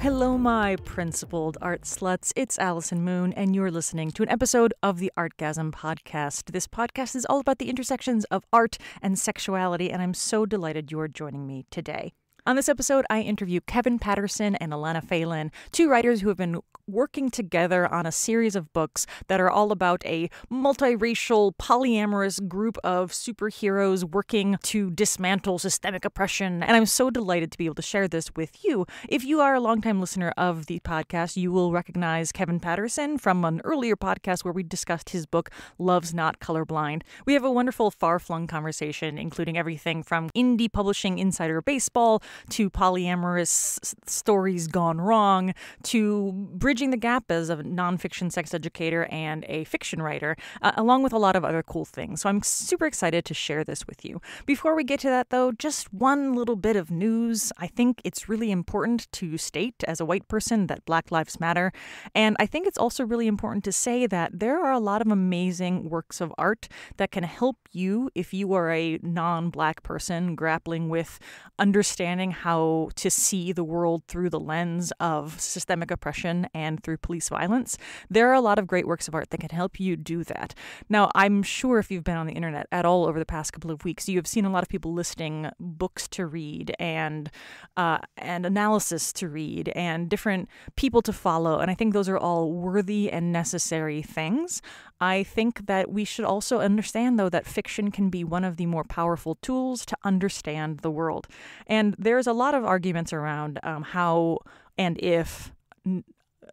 Hello, my principled art sluts. It's Allison Moon, and you're listening to an episode of the Artgasm podcast. This podcast is all about the intersections of art and sexuality, and I'm so delighted you're joining me today. On this episode, I interview Kevin Patterson and Alana Phelan, two writers who have been working together on a series of books that are all about a multiracial, polyamorous group of superheroes working to dismantle systemic oppression. And I'm so delighted to be able to share this with you. If you are a longtime listener of the podcast, you will recognize Kevin Patterson from an earlier podcast where we discussed his book, Love's Not Colorblind. We have a wonderful far flung conversation, including everything from indie publishing insider baseball to polyamorous s- stories gone wrong to bridging the gap as a nonfiction sex educator and a fiction writer, uh, along with a lot of other cool things. So I'm super excited to share this with you. Before we get to that, though, just one little bit of news. I think it's really important to state as a white person that Black Lives Matter. And I think it's also really important to say that there are a lot of amazing works of art that can help you if you are a non black person grappling with understanding how to see the world through the lens of systemic oppression and through police violence. There are a lot of great works of art that can help you do that. Now, I'm sure if you've been on the internet at all over the past couple of weeks, you have seen a lot of people listing books to read and uh, and analysis to read and different people to follow. And I think those are all worthy and necessary things. I think that we should also understand, though, that fiction can be one of the more powerful tools to understand the world. And there's a lot of arguments around um, how and if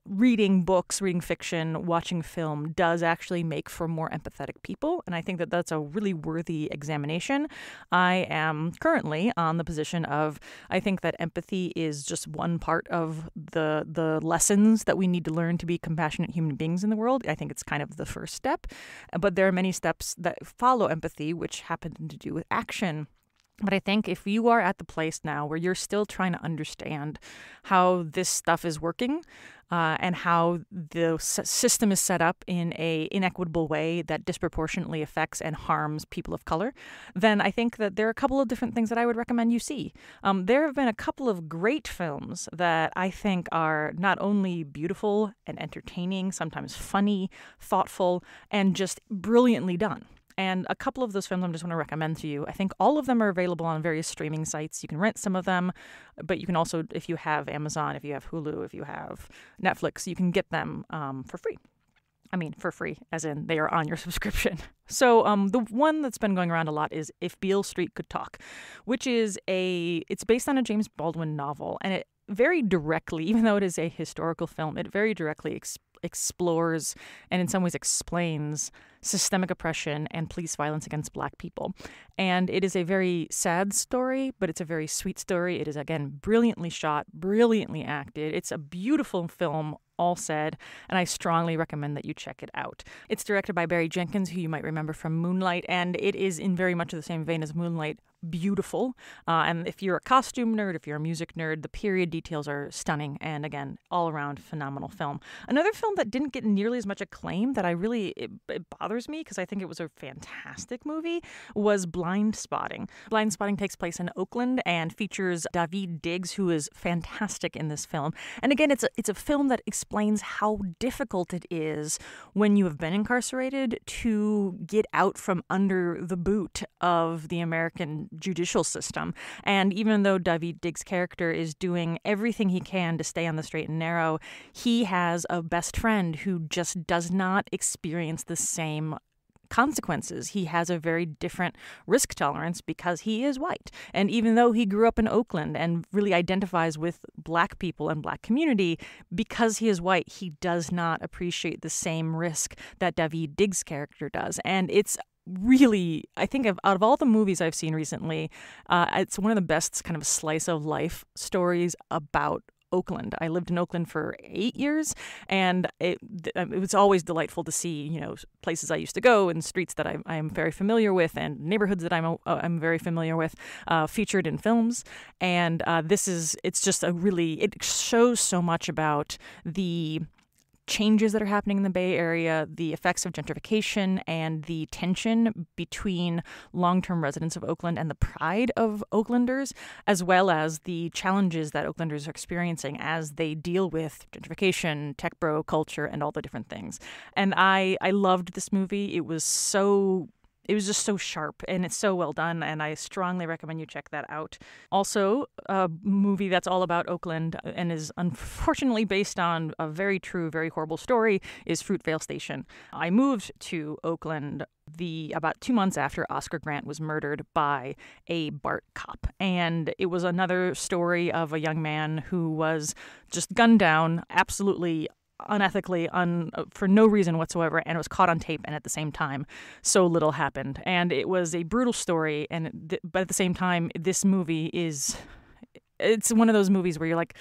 reading books, reading fiction, watching film does actually make for more empathetic people. And I think that that's a really worthy examination. I am currently on the position of I think that empathy is just one part of the the lessons that we need to learn to be compassionate human beings in the world. I think it's kind of the first step. But there are many steps that follow empathy, which happen to do with action. But I think if you are at the place now where you're still trying to understand how this stuff is working uh, and how the system is set up in a inequitable way that disproportionately affects and harms people of color, then I think that there are a couple of different things that I would recommend you see. Um, there have been a couple of great films that I think are not only beautiful and entertaining, sometimes funny, thoughtful, and just brilliantly done. And a couple of those films I'm just want to recommend to you. I think all of them are available on various streaming sites. You can rent some of them, but you can also, if you have Amazon, if you have Hulu, if you have Netflix, you can get them um, for free. I mean, for free, as in they are on your subscription. So, um, the one that's been going around a lot is "If Beale Street Could Talk," which is a it's based on a James Baldwin novel, and it very directly, even though it is a historical film, it very directly explores and in some ways explains systemic oppression and police violence against black people. And it is a very sad story, but it's a very sweet story. It is, again, brilliantly shot, brilliantly acted. It's a beautiful film all said, and I strongly recommend that you check it out. It's directed by Barry Jenkins, who you might remember from Moonlight, and it is in very much the same vein as Moonlight, beautiful. Uh, and if you're a costume nerd, if you're a music nerd, the period details are stunning, and again, all around phenomenal film. Another film that didn't get nearly as much acclaim that I really it, it bothers me because I think it was a fantastic movie was Blindspotting. Blind Spotting takes place in Oakland and features Daveed Diggs, who is fantastic in this film. And again, it's a, it's a film that explains how difficult it is when you have been incarcerated to get out from under the boot of the American judicial system. And even though Daveed Diggs' character is doing everything he can to stay on the straight and narrow, he has a best friend who just does not experience the same consequences. He has a very different risk tolerance because he is white. And even though he grew up in Oakland and really identifies with black people and black community, because he is white, he does not appreciate the same risk that Daveed Diggs' character does. And it's really i think of, out of all the movies i've seen recently uh, it's one of the best kind of slice of life stories about Oakland. I lived in Oakland for eight years, and it it was always delightful to see you know places I used to go and streets that I, I am very familiar with and neighborhoods that I'm uh, I'm very familiar with, uh, featured in films. And uh, this is it's just a really it shows so much about the changes that are happening in the Bay Area, the effects of gentrification, and the tension between long term residents of Oakland and the pride of Oaklanders, as well as the challenges that Oaklanders are experiencing as they deal with gentrification, tech bro culture, and all the different things. And I, I loved this movie. It was so it was just so sharp and it's so well done and i strongly recommend you check that out. Also a movie that's all about oakland uh, and is unfortunately based on a very true very horrible story is fruitvale station. I moved to oakland the about two months after oscar grant was murdered by a bart cop and it was another story of a young man who was just gunned down absolutely unethically un, for no reason whatsoever and it was caught on tape and at the same time so little happened and it was a brutal story and th- but at the same time this movie is it's one of those movies where you're like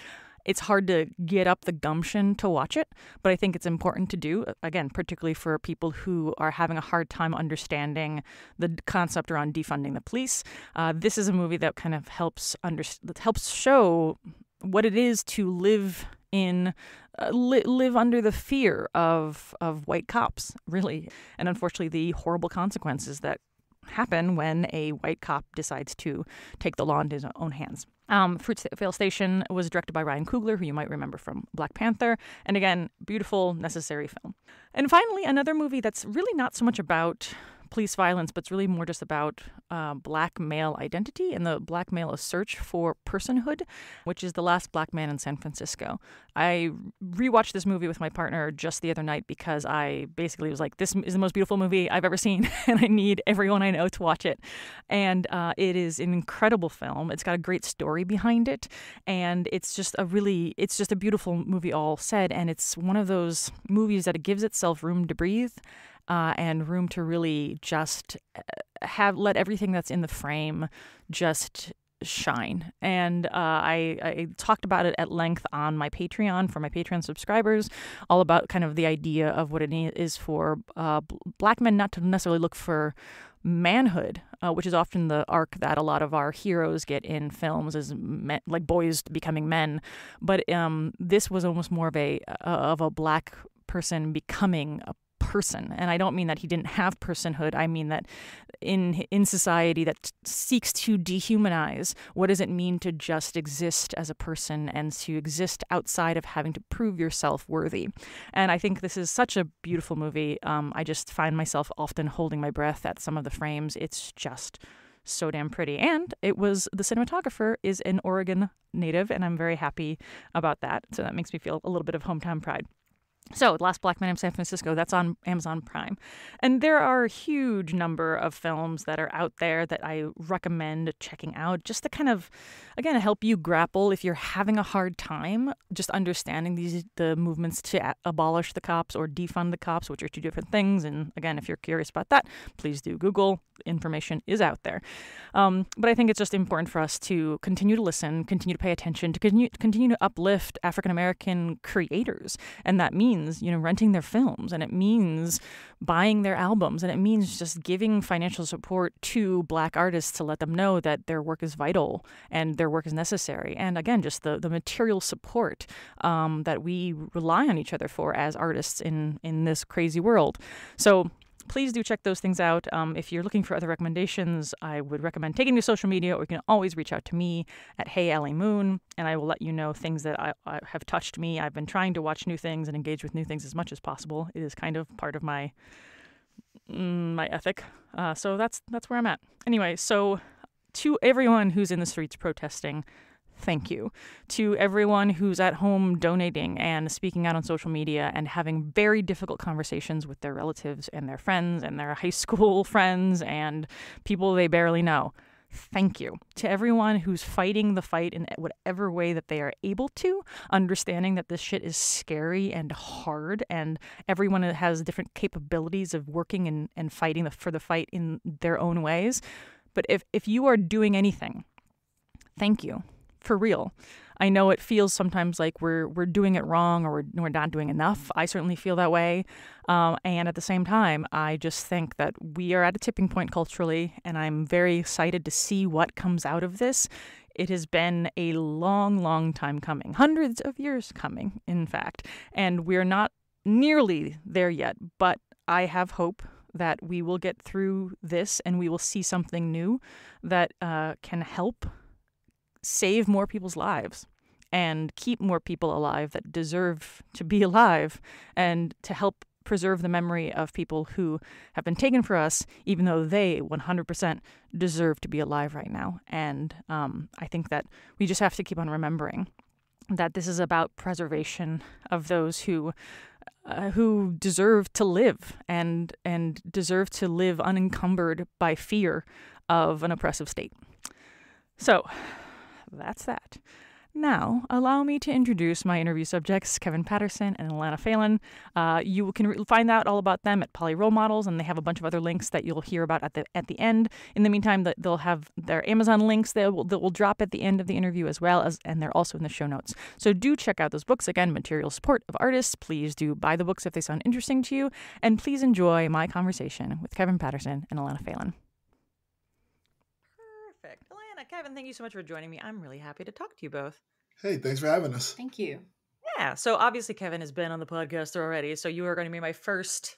it's hard to get up the gumption to watch it, but I think it's important to do, again, particularly for people who are having a hard time understanding the concept around defunding the police. Uh, this is a movie that kind of helps under, helps show what it is to live in uh, li- live under the fear of of white cops, really, and unfortunately the horrible consequences that happen when a white cop decides to take the law into his own hands. Um, Fruitvale Station was directed by Ryan Coogler, who you might remember from Black Panther, and again, beautiful, necessary film. And finally, another movie that's really not so much about police violence, but it's really more just about uh, black male identity and the black male search for personhood, which is The Last Black Man in San Francisco. I rewatched this movie with my partner just the other night because I basically was like, this is the most beautiful movie I've ever seen, and I need everyone I know to watch it. And uh, it is an incredible film. It's got a great story behind it, and it's just a really, it's just a beautiful movie all said. And it's one of those movies that it gives itself room to breathe uh, and room to really just uh, have let everything that's in the frame just shine. And uh, I, I, talked about it at length on my Patreon for my Patreon subscribers, all about kind of the idea of what it is for uh, black men not to necessarily look for manhood, uh, which is often the arc that a lot of our heroes get in films, as like boys becoming men. But um, this was almost more of a uh, of a black person becoming a person. And I don't mean that he didn't have personhood. I mean that in in society that seeks to dehumanize what does it mean to just exist as a person and to exist outside of having to prove yourself worthy. And I think this is such a beautiful movie. Um, I just find myself often holding my breath at some of the frames. It's just so damn pretty. And it was the cinematographer is an Oregon native, and I'm very happy about that. So that makes me feel a little bit of hometown pride. So, Last Black Man in San Francisco, that's on Amazon Prime. And there are a huge number of films that are out there that I recommend checking out just to kind of, again, help you grapple if you're having a hard time just understanding these the movements to abolish the cops or defund the cops, which are two different things. And again, if you're curious about that, please do Google. Information is out there. Um, but I think it's just important for us to continue to listen, continue to pay attention, to continue, continue to uplift African American creators. And that means means, you know, renting their films and it means buying their albums and it means just giving financial support to black artists to let them know that their work is vital and their work is necessary. And again, just the, the material support um, that we rely on each other for as artists in, in this crazy world. So please do check those things out. Um, if you're looking for other recommendations, I would recommend taking to social media, or you can always reach out to me at Hey Allie Moon, and I will let you know things that I, I have touched me. I've been trying to watch new things and engage with new things as much as possible. It is kind of part of my mm, my ethic. Uh, so that's that's where I'm at. Anyway, so to everyone who's in the streets protesting, thank you to everyone who's at home donating and speaking out on social media and having very difficult conversations with their relatives and their friends and their high school friends and people they barely know. Thank you to everyone who's fighting the fight in whatever way that they are able to, understanding that this shit is scary and hard, and everyone has different capabilities of working and, and fighting the, for the fight in their own ways. But if, if you are doing anything, thank you for real. I know it feels sometimes like we're we're doing it wrong or we're, we're not doing enough. I certainly feel that way. Um, and at the same time, I just think that we are at a tipping point culturally, and I'm very excited to see what comes out of this. It has been a long, long time coming, hundreds of years coming, in fact. And we're not nearly there yet, but I have hope that we will get through this and we will see something new that uh, can help save more people's lives and keep more people alive that deserve to be alive and to help preserve the memory of people who have been taken for us, even though they 100% deserve to be alive right now. And um, I think that we just have to keep on remembering that this is about preservation of those who. Uh, who deserve to live and and deserve to live unencumbered by fear of an oppressive state. So, that's that. Now, allow me to introduce my interview subjects, Kevin Patterson and Alana Phelan. Uh, you can re- find out all about them at Poly Role Models, and they have a bunch of other links that you'll hear about at the at the end. In the meantime, they'll have their Amazon links that will, that will drop at the end of the interview as well as, and they're also in the show notes. So do check out those books. Again, material support of artists. Please do buy the books if they sound interesting to you, and please enjoy my conversation with Kevin Patterson and Alana Phelan. Kevin, thank you so much for joining me. I'm really happy to talk to you both. Hey, thanks for having us. Thank you. Yeah. So obviously Kevin has been on the podcast already. So you are going to be my first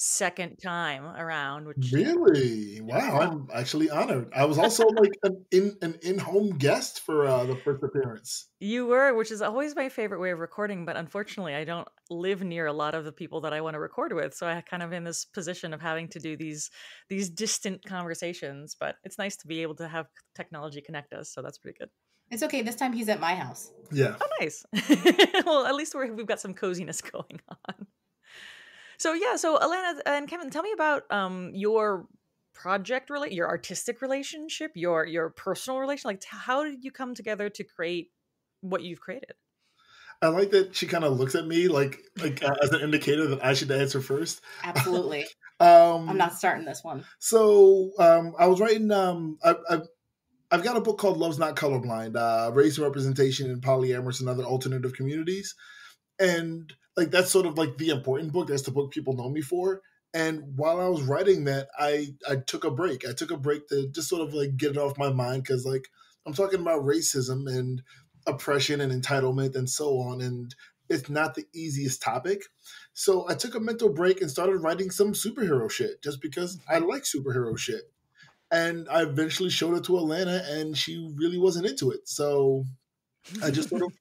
second time around. Which really, wow, I'm actually honored. I was also like an in an in home guest for uh, the first appearance. You were, which is always my favorite way of recording, but unfortunately, I don't live near a lot of the people that I want to record with, so I kind of in this position of having to do these these distant conversations. But it's nice to be able to have technology connect us, so that's pretty good. It's okay. This time he's at my house. Yeah. Oh, nice. well, at least we're, we've got some coziness going on. So yeah, so Alana and Kevin, tell me about um your project relate your artistic relationship, your your personal relation. Like, how did you come together to create what you've created? I like that she kind of looks at me like like uh, as an indicator that I should answer first. Absolutely. um, I'm not starting this one. So um, I was writing. Um, I, I, I've got a book called "Love's Not Colorblind: uh, Race and Representation in Polyamorous and Other Alternative Communities," and like that's sort of like the important book. That's the book people know me for. And while I was writing that, I I took a break. I took a break to just sort of like get it off my mind because like I'm talking about racism and oppression and entitlement and so on, and it's not the easiest topic. So I took a mental break and started writing some superhero shit just because I like superhero shit. And I eventually showed it to Alana, and she really wasn't into it. So I just sort of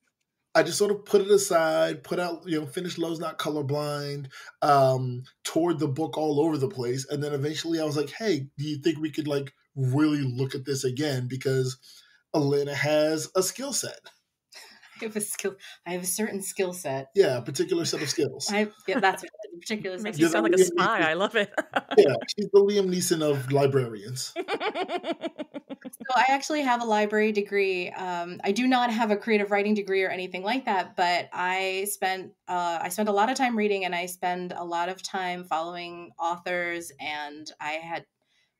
I just sort of put it aside, put out, you know, finished Love's Not Colorblind, um, toured the book all over the place. And then eventually I was like, hey, do you think we could like really look at this again? Because Alana has a skill set. I have a skill. I have a certain skill set. Yeah, a particular set of skills. I, yeah, that's a particular. Makes you sound like a spy. I love it. yeah, she's the Liam Neeson of librarians. so I actually have a library degree. Um, I do not have a creative writing degree or anything like that, but I spent uh, I spent a lot of time reading, and I spend a lot of time following authors, and I had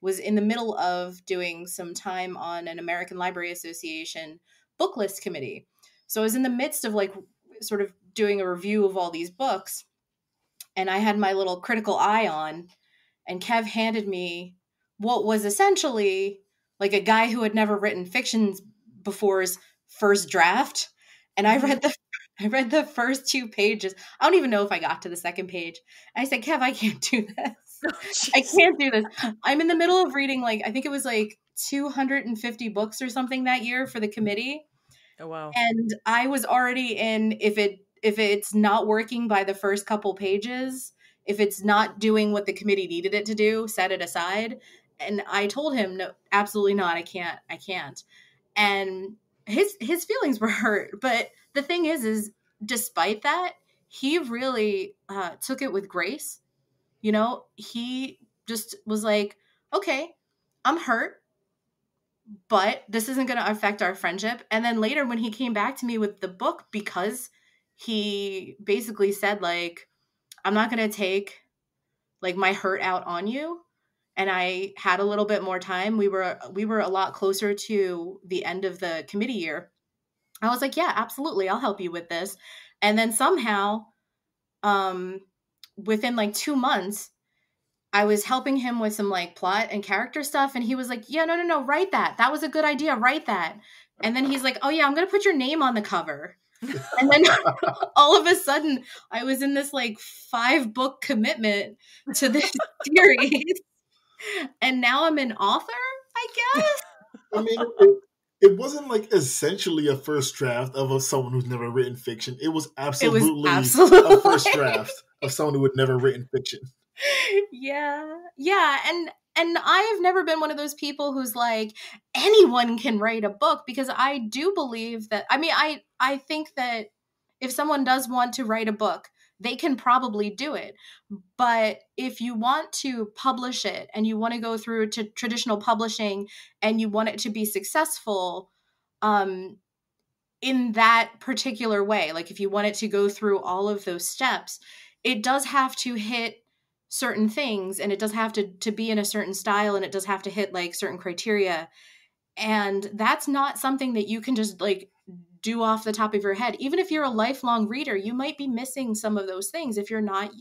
was in the middle of doing some time on an American Library Association book list committee so I was in the midst of like sort of doing a review of all these books, and I had my little critical eye on, and Kev handed me what was essentially like a guy who had never written fictions before's first draft. And I mm-hmm. read the I read the first two pages. I don't even know if I got to the second page. And I said, Kev, I can't do this. Oh, I can't do this. I'm in the middle of reading like I think it was like 250 books or something that year for the committee. Oh wow. And I was already in if it if it's not working by the first couple pages, if it's not doing what the committee needed it to do, set it aside. And I told him, no, absolutely not. I can't. I can't. And his his feelings were hurt. But the thing is, is despite that, he really uh, took it with grace. You know, he just was like, okay, I'm hurt but this isn't going to affect our friendship. And then later, when he came back to me with the book, because he basically said, like, I'm not going to take like my hurt out on you and i had a little bit more time we were we were a lot closer to the end of the committee year i was like yeah absolutely i'll help you with this and then somehow um within like 2 months I was helping him with some like plot and character stuff, and he was like, "Yeah, no, no, no, write that. That was a good idea. Write that." And then he's like, "Oh yeah, I'm gonna put your name on the cover." and then all of a sudden I was in this like five book commitment to this series. And now I'm an author, I guess. I mean, it, it, wasn't like essentially a first draft of a, someone who's never written fiction. It was absolutely, it was absolutely a first draft of someone who had never written fiction. Yeah. Yeah, and and I have never been one of those people who's like anyone can write a book because I do believe that I mean I I think that if someone does want to write a book, they can probably do it. But if you want to publish it and you want to go through to traditional publishing and you want it to be successful um in that particular way, like if you want it to go through all of those steps, it does have to hit certain things and it does have to to be in a certain style and it does have to hit like certain criteria and that's not something that you can just like do off the top of your head even if you're a lifelong reader you might be missing some of those things if you're not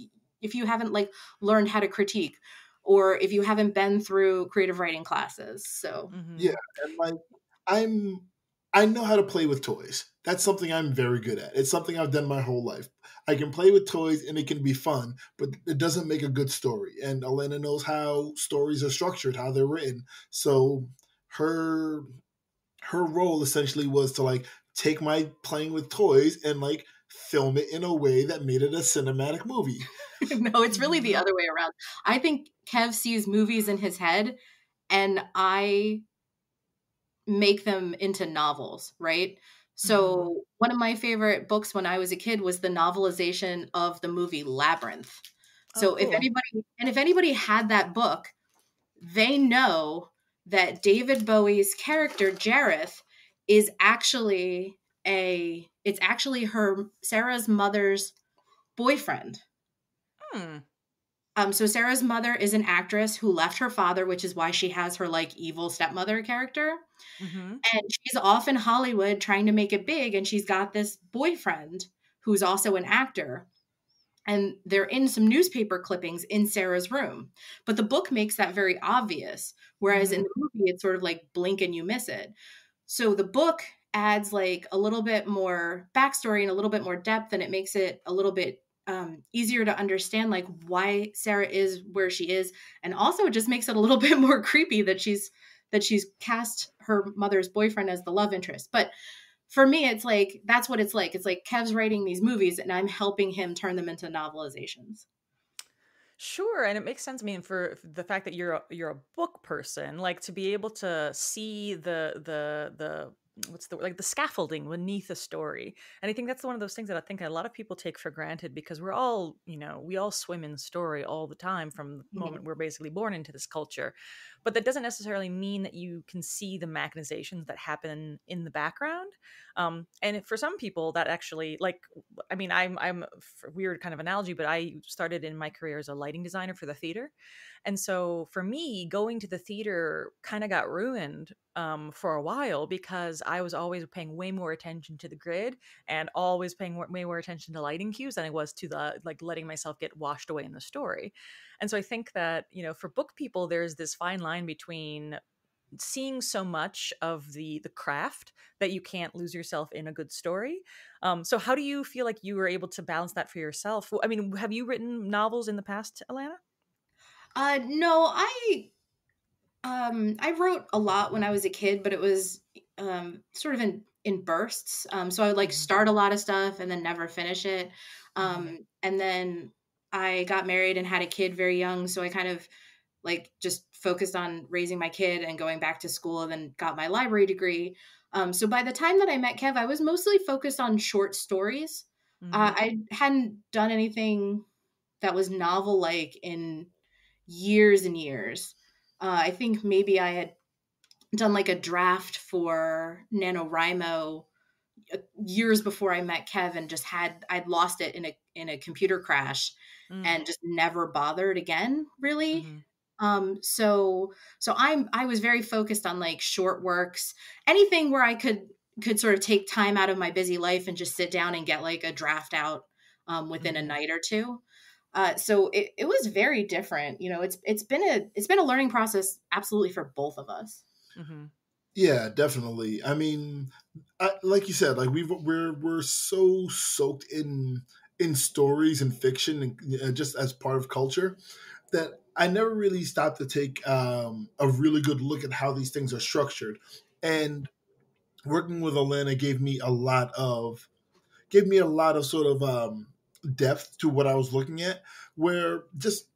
if you haven't like learned how to critique or if you haven't been through creative writing classes so mm-hmm. yeah and like i'm i know how to play with toys that's something i'm very good at it's something i've done my whole life I can play with toys and it can be fun, but it doesn't make a good story. And Alana knows how stories are structured, how they're written. So her her role essentially was to like take my playing with toys and like film it in a way that made it a cinematic movie. no, it's really the other way around. I think Kev sees movies in his head and I make them into novels, right? So, mm-hmm. one of my favorite books when I was a kid was the novelization of the movie Labyrinth. So, oh, cool. if anybody and if anybody had that book, they know that David Bowie's character Jareth is actually a it's actually her Sarah's mother's boyfriend. Hmm. Um, so Sarah's mother is an actress who left her father, which is why she has her like evil stepmother character. Mm-hmm. And she's off in Hollywood trying to make it big, and she's got this boyfriend who's also an actor. And they're in some newspaper clippings in Sarah's room. But the book makes that very obvious. Whereas mm-hmm. in the movie, it's sort of like blink and you miss it. So the book adds like a little bit more backstory and a little bit more depth, and it makes it a little bit um, easier to understand like why Sarah is where she is, and also it just makes it a little bit more creepy that she's that she's cast her mother's boyfriend as the love interest. But for me, it's like that's what it's like. It's like Kev's writing these movies, and I'm helping him turn them into novelizations. Sure, and it makes sense. I mean, for the fact that you're a, you're a book person, like to be able to see the the the what's the like the scaffolding beneath a story and i think that's one of those things that i think a lot of people take for granted because we're all you know we all swim in story all the time from the mm-hmm. moment we're basically born into this culture but that doesn't necessarily mean that you can see the machinations that happen in the background um, and for some people that actually like i mean i'm i'm weird kind of analogy but i started in my career as a lighting designer for the theater and so for me, going to the theater kind of got ruined um, for a while because I was always paying way more attention to the grid and always paying way more attention to lighting cues than I was to the like letting myself get washed away in the story. And so I think that, you know, for book people, there's this fine line between seeing so much of the the craft that you can't lose yourself in a good story um, so how do you feel like you were able to balance that for yourself i mean have you written novels in the past alana uh, no, I um I wrote a lot when I was a kid, but it was um sort of in in bursts. Um, so I would like mm-hmm. start a lot of stuff and then never finish it. Um, mm-hmm. and then I got married and had a kid very young, so I kind of like just focused on raising my kid and going back to school and then got my library degree. Um, so by the time that I met Kev, I was mostly focused on short stories. Uh, mm-hmm. Uh, I hadn't done anything that was novel like in years and years. Uh, I think maybe I had done like a draft for NaNoWriMo uh, years before I met Kevin. Just had I'd lost it in a in a computer crash mm. and just never bothered again. Really. Mm-hmm. Um, so so I'm I was very focused on like short works, anything where I could could sort of take time out of my busy life and just sit down and get like a draft out um, within mm-hmm. a night or two. Uh, so it, it was very different. You know, it's it's been a it's been a learning process absolutely for both of us. Mm-hmm. Yeah, definitely. I mean, I, like you said, like we've we're we're so soaked in in stories and fiction and uh, just as part of culture that I never really stopped to take um, a really good look at how these things are structured. And working with Alana gave me a lot of gave me a lot of sort of um, depth to what I was looking at. Where just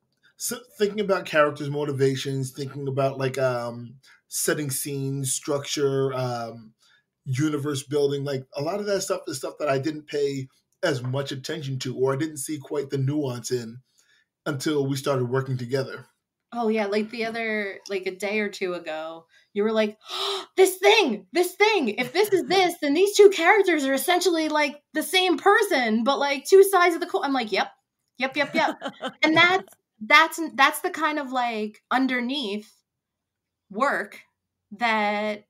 thinking about characters' motivations, thinking about like um, setting scenes, structure, um, universe building. Like a lot of that stuff is stuff that I didn't pay as much attention to, or I didn't see quite the nuance in until we started working together. Oh yeah, like the other like a day or two ago, you were like, oh, "This thing, this thing. If this is this, then these two characters are essentially like the same person, but like two sides of the coin." I'm like, "Yep, yep, yep, yep." and that's that's that's the kind of like underneath work that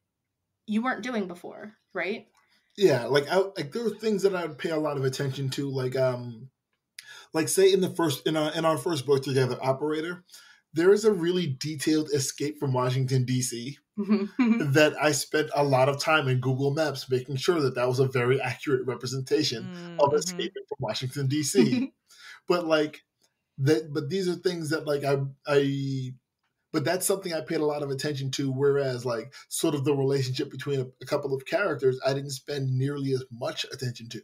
you weren't doing before, right? Yeah, like I like there were things that I would pay a lot of attention to, like um, like say in the first in our in our first book together, Operator, there is a really detailed escape from Washington D.C. that I spent a lot of time in Google Maps making sure that that was a very accurate representation mm-hmm. of escaping from Washington D.C. but like that, but these are things that like I I but that's something I paid a lot of attention to. Whereas, like, sort of the relationship between a, a, couple of characters, I didn't spend nearly as much attention to.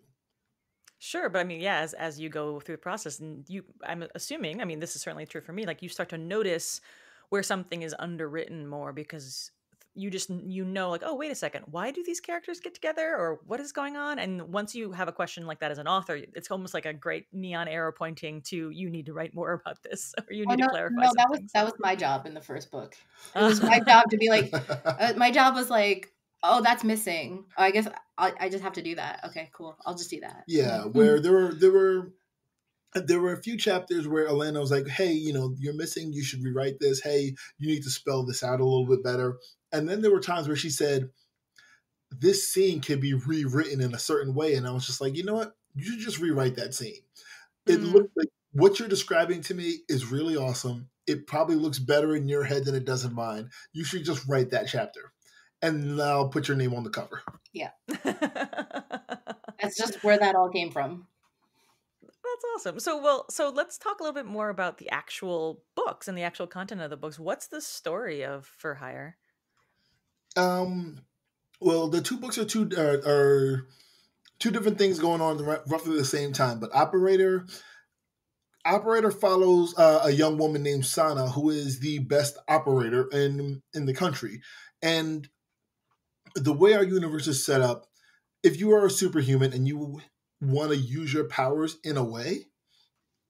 Sure, but I mean, yeah, as as you go through the process, and you, I'm assuming, I mean, this is certainly true for me. Like, you start to notice where something is underwritten more because you just you know like oh wait a second why do these characters get together or what is going on and once you have a question like that as an author it's almost like a great neon arrow pointing to you need to write more about this or you need no, to clarify no that was that was my job in the first book it was my job to be like uh, my job was like oh that's missing oh, i guess I, I just have to do that okay cool i'll just do that yeah where there were there were there were a few chapters where Alana was like, "Hey, you know, you're missing. You should rewrite this. Hey, you need to spell this out a little bit better." And then there were times where she said, "This scene can be rewritten in a certain way," and I was just like, "You know what? You should just rewrite that scene." It mm-hmm. looked like what you're describing to me is really awesome. It probably looks better in your head than it does in mine. You should just write that chapter, and I'll put your name on the cover. Yeah, that's just where that all came from that's awesome. So, well, so let's talk a little bit more about the actual books and the actual content of the books. What's the story of For Hire? Um, well, the two books are two uh, are two different things going on roughly the same time. But Operator, Operator follows uh, a young woman named Sana, who is the best operator in in the country, and the way our universe is set up, if you are a superhuman and you want to use your powers in a way,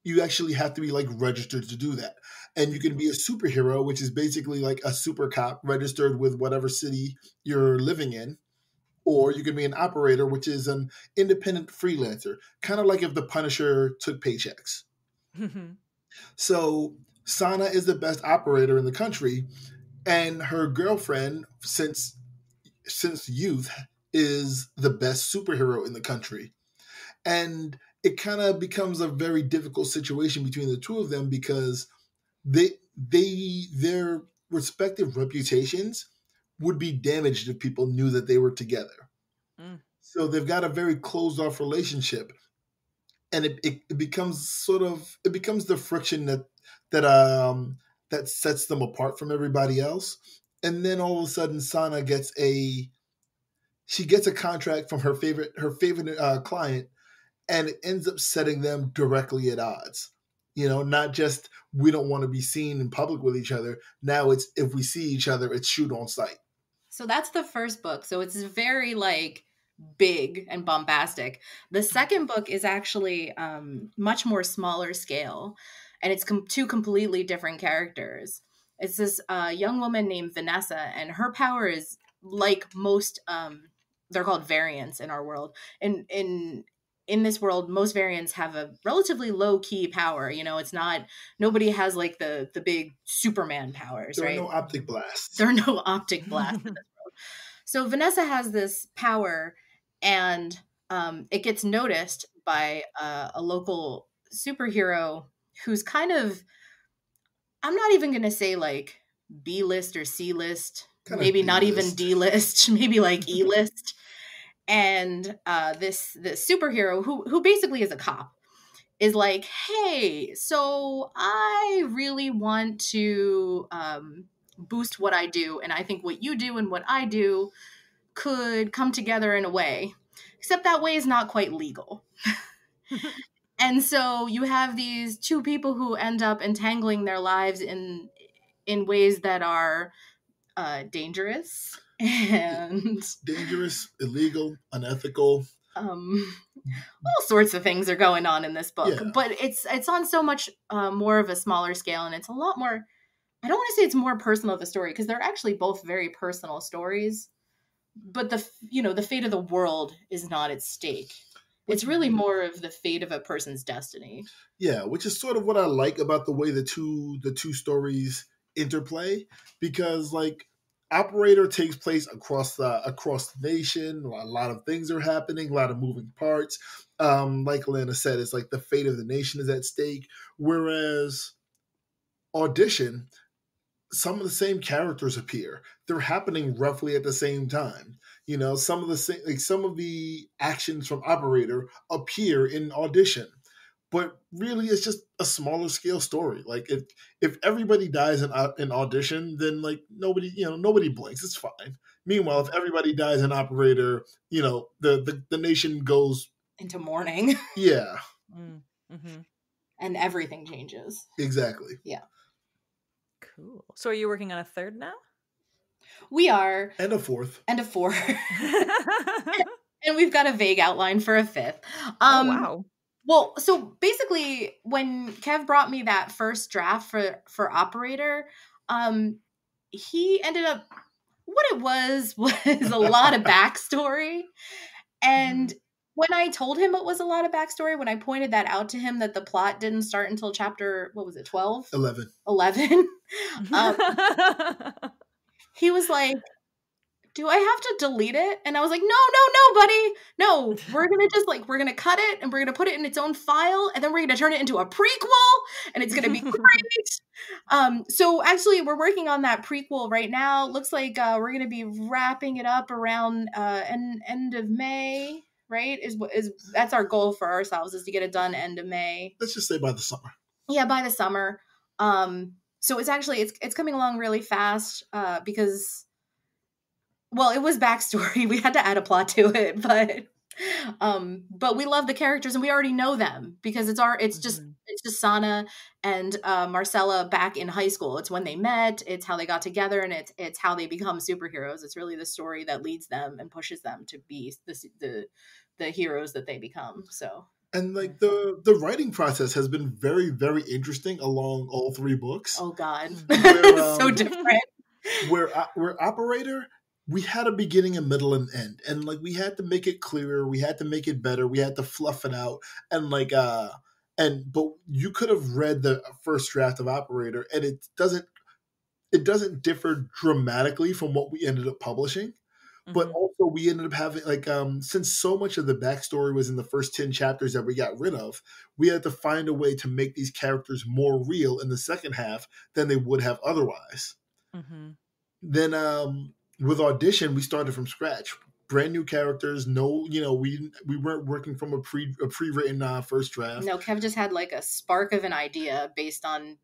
you actually have to be like registered to do that. And you can be a superhero, which is basically like a super cop registered with whatever city you're living in. Or you can be an operator, which is an independent freelancer, kind of like if the Punisher took paychecks. Mm-hmm. so Sana is the best operator in the country, and her girlfriend, since since youth, is the best superhero in the country and it kind of becomes a very difficult situation between the two of them because they they their respective reputations would be damaged if people knew that they were together. Mm. So they've got a very closed off relationship, and it, it, it, becomes sort of it becomes the friction that that um that sets them apart from everybody else. And then all of a sudden, Sana gets a she gets a contract from her favorite her favorite uh, client and it ends up setting them directly at odds. You know, not just we don't want to be seen in public with each other. Now it's if we see each other, it's shoot on sight. So that's the first book. So it's very like big and bombastic. The second book is actually um, much more smaller scale, and it's com- two completely different characters. It's this uh, young woman named Vanessa, and her power is like most. Um, they're called variants in our world. In in in this world most variants have a relatively low key power you know it's not nobody has like the the big superman powers there right are no optic blasts there are no optic blasts so vanessa has this power and um, it gets noticed by uh, a local superhero who's kind of i'm not even going to say like b list or c list maybe not even. D list, maybe like E list. and uh, this this superhero who who basically is a cop is like, hey, so I really want to um, boost what I do, and I think what you do and what I do could come together in a way, except that way is not quite legal. and so you have these two people who end up entangling their lives in in ways that are uh, dangerous and Dangerous, illegal, unethical. um, all sorts of things are going on in this book. Yeah. But it's it's on so much uh, more of a smaller scale, and it's a lot more. I don't want to say it's more personal of a story because they're actually both very personal stories. But the you know the fate of the world is not at stake. It's really more of the fate of a person's destiny. Yeah, which is sort of what I like about the way the two the two stories interplay because like operator takes place across the across the nation a lot of things are happening a lot of moving parts. Um like lana said it's like the fate of the nation is at stake whereas audition some of the same characters appear. They're happening roughly at the same time you know some of the same like some of the actions from operator appear in audition but really it's just a smaller scale story like if if everybody dies in, in audition then like nobody you know nobody blinks it's fine meanwhile if everybody dies in operator you know the the, the nation goes Into mourning, yeah Mm, mhm. and everything changes. exactly Yeah. Cool. So are you working on a third now? We are, and a fourth. And a four, oh and we've got a vague outline for a fifth. Um, wow. Well, so basically, when Kev brought me that first draft for for operator, um, he ended up what it was was a lot of backstory, and when I told him it was a lot of backstory, when I pointed that out to him that the plot didn't start until chapter what was it 12? 11 11 um, he was like do i have to delete it? And i was like no no no buddy. No we're gonna just like we're gonna cut it and we're gonna put it in its own file and then we're gonna turn it into a prequel and it's gonna be great. Um so actually we're working on that prequel right now. Looks like uh we're gonna be wrapping it up around uh end, end of may right is what is that's our goal for ourselves is to get it done end of may. Let's just say by the summer. Yeah by the summer. Um so it's actually it's it's coming along really fast uh because well it was backstory. We had to add a plot to it but um but we love the characters and we already know them because it's our it's just Mhm. it's just sana and uh marcella back in high school. It's when they met it's how they got together and it's it's how they become superheroes. It's really the story that leads them and pushes them to be the the the heroes that they become so and like the the writing process has been very very interesting along all three books. Oh god. Where, so um, different. where o- where operator we had a beginning a middle and end. And like we had to make it clearer we had to make it better we had to fluff it out. And like uh and but you could have read the first draft of operator and it doesn't it doesn't differ dramatically from what we ended up publishing but Mhm. also we ended up having like um since so much of the backstory was in the first 10 chapters that we got rid of we had to find a way to make these characters more real in the second half than they would have otherwise Mm-hmm. then um with audition we started from scratch brand new characters no you know we we weren't working from a pre a pre-written uh, first draft No, Kev just had like a spark of an idea based on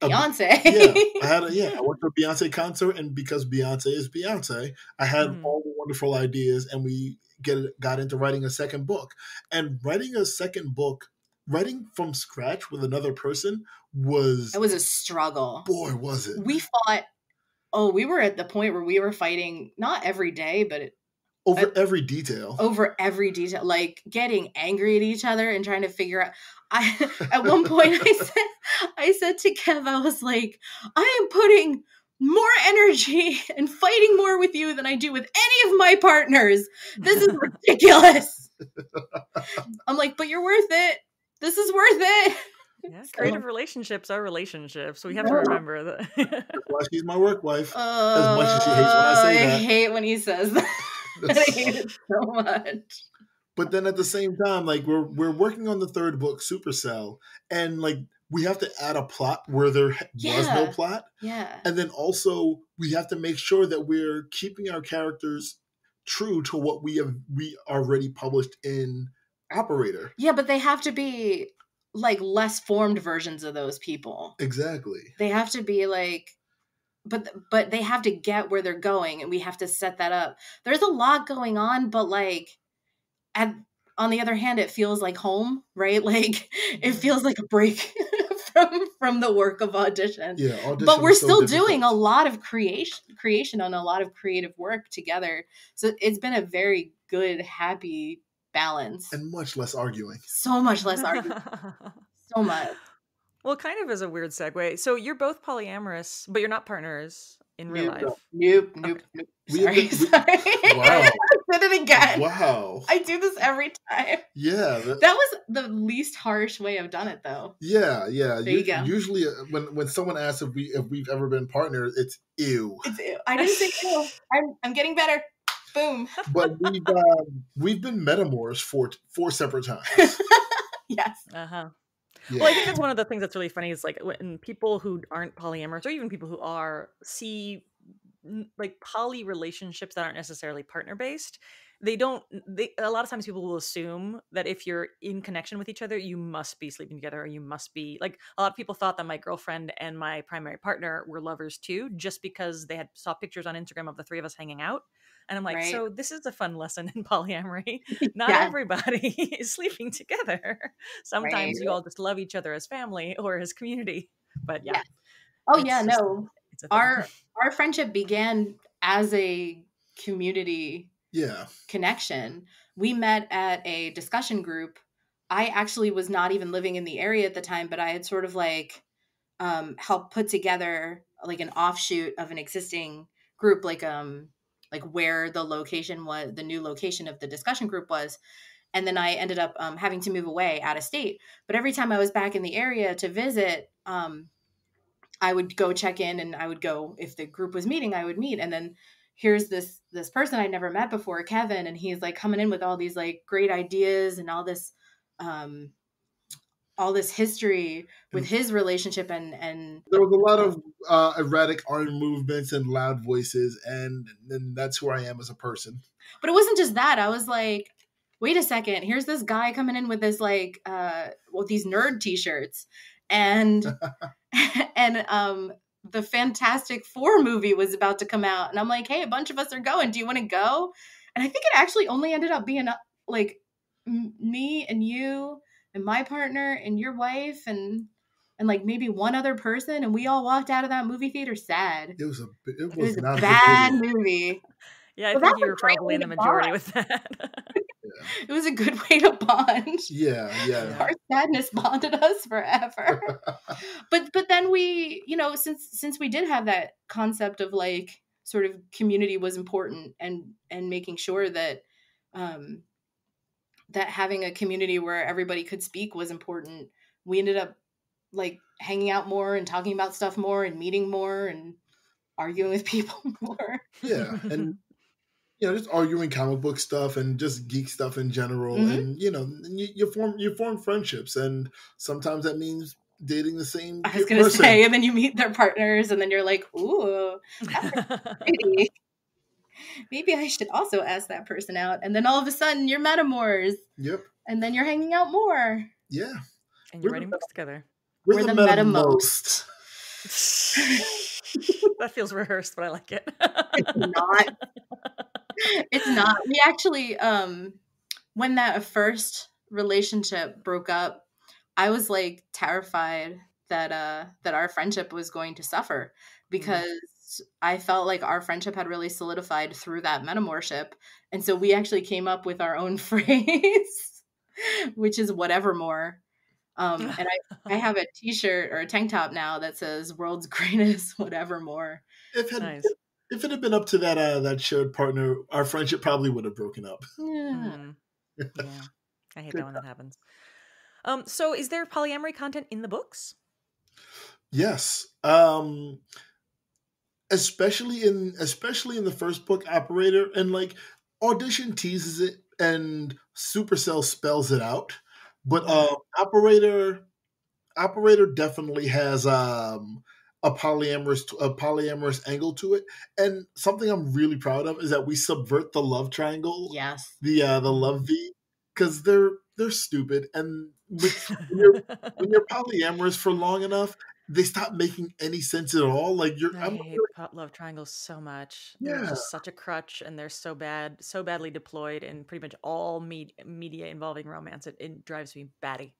Beyonce. yeah i had a yeah i went to a beyonce concert and because beyonce is beyonce i had Mhm. all the wonderful ideas and we get got into writing a second book and writing a second book writing from scratch with another person was it was a struggle. boy was it We fought. Oh, we were at the point where we were fighting not every day, but it, over every detail over every detail, like getting angry at each other and trying to figure out. I at one point I said I said to Kev, I was like, I am putting more energy and fighting more with you than I do with any of my partners. This is ridiculous. I'm like, but you're worth it. This is worth it. Yeah, So- creative relationships are relationships. We have to remember that. that's why she's my work wife Uh, much as she hates when I say I that. hate when he says that. I hate it so much. But then at the same time like we're we're working on the third book supercell and like we have to add a plot where there was no plot. Yeah. And then also we have to make sure that we're keeping our characters true to what we have we already published in Operator. Yeah, but they have to be like less formed versions of those people. Exactly. They have to be like but but they have to get where they're going and we have to set that up. There's a lot going on, but like at on the other hand it feels like home, right? Like it mm-hmm. feels like a break from from the work of audition. Yeah. audition but we're is so still difficult. doing a lot of creation creation on a lot of creative work together. So it's been a very good happy balance. and much less arguing. so much less arguing. So much. well, kind of as a weird segue. So you're both polyamorous, but you're not partners in real Nope, life. Nope, nope, nope. We Sorry, been- we- sorry. Wow. I did it again. Wow. I do this every time. Yeah. that- That was the least harsh way I've done it, though. yeah, yeah. There you U- go. Usually, uh, when when someone asks if we if we've ever been partners, it's ew. It's, ew. I didn't say ew. I'm, I'm getting better. Boom. But we've um, we've been metamours four four separate times. Yes. Uh huh. Yeah. Well, I think that's one of the things that's really funny is like when people who aren't polyamorous or even people who are see n- like poly relationships that aren't necessarily partner based. They don't. They a lot of times people will assume that if you're in connection with each other, you must be sleeping together, or you must be like a lot of people thought that my girlfriend and my primary partner were lovers too, just because they had saw pictures on Instagram of the three of us hanging out. And I'm like, Right. so this is a fun lesson in polyamory. Not Yeah. everybody is sleeping together. Sometimes Right. you all just love each other as family or as community. But yeah, Yeah. Oh yeah, just- no. It's a thing. Our our friendship began as a community yeah. connection. We met at a discussion group. I actually was not even living in the area at the time, but I had sort of like um, helped put together like an offshoot of an existing group, like um like where the location was, the new location of the discussion group was. And then I ended up um, having to move away out of state. But every time I was back in the area to visit, um, I would go check in, and I would go if the group was meeting, I would meet, and then here's this this person I'd never met before, Kevin, and he's like coming in with all these like great ideas and all this um all this history with his relationship and and There was a lot of uh, erratic arm movements and loud voices, and and that's who I am as a person. but it wasn't just that. I was like, wait a second, here's this guy coming in with this like uh with these nerd t-shirts and and um the Fantastic Four movie was about to come out, and I'm like, hey, a bunch of us are going. Do you want to go? And I think it actually only ended up being uh, like m- me and you and my partner and your wife and and like maybe one other person, and we all walked out of that movie theater sad. It was a it It was, was a not a bad movie. movie. Yeah, I Well, think you were probably in the majority bond. with that. It was a good way to bond. Yeah, yeah. Our sadness bonded us forever. but but then we you know since since we did have that concept of like sort of community was important and and making sure that um that having a community where everybody could speak was important we ended up like hanging out more and talking about stuff more and meeting more and arguing with people more yeah, and you know, just arguing comic book stuff and just geek stuff in general, Mhm. and you know, you, you form you form friendships, and sometimes that means dating the same i was gonna person. say and then you meet their partners and then you're like ooh pretty. maybe i should also ask that person out and then all of a sudden you're metamours Yep. and then you're hanging out more Yeah. and you're We're writing books together. We're, We're the, the meta meta most. that feels rehearsed, but I like it. it's not it's not. We actually um when that first relationship broke up i was like terrified that uh that our friendship was going to suffer because i felt like our friendship had really solidified through that metamourship and so we actually came up with our own phrase which is whatever more um and i i have a t-shirt or a tank top now that says world's greatest whatever more If had, nice. If it had been up to that uh, that shared partner, our friendship probably would have broken up. yeah. Mm. Yeah, I hate that when that happens. Um, so is there polyamory content in the books? Yes. Um especially in especially in the first book operator and like audition teases it and supercell spells it out but uh operator Operator definitely has um a polyamorous a polyamorous angle to it and something i'm really proud of is that we subvert the love triangle Yes. the uh the love v because they're they're stupid and with, when, you're, when you're polyamorous for long enough they stop making any sense at all like you're I I'm, hate love triangles so much. They're Yeah. just such a crutch, and they're so bad, so badly deployed in pretty much all me- media involving romance. It, it drives me batty.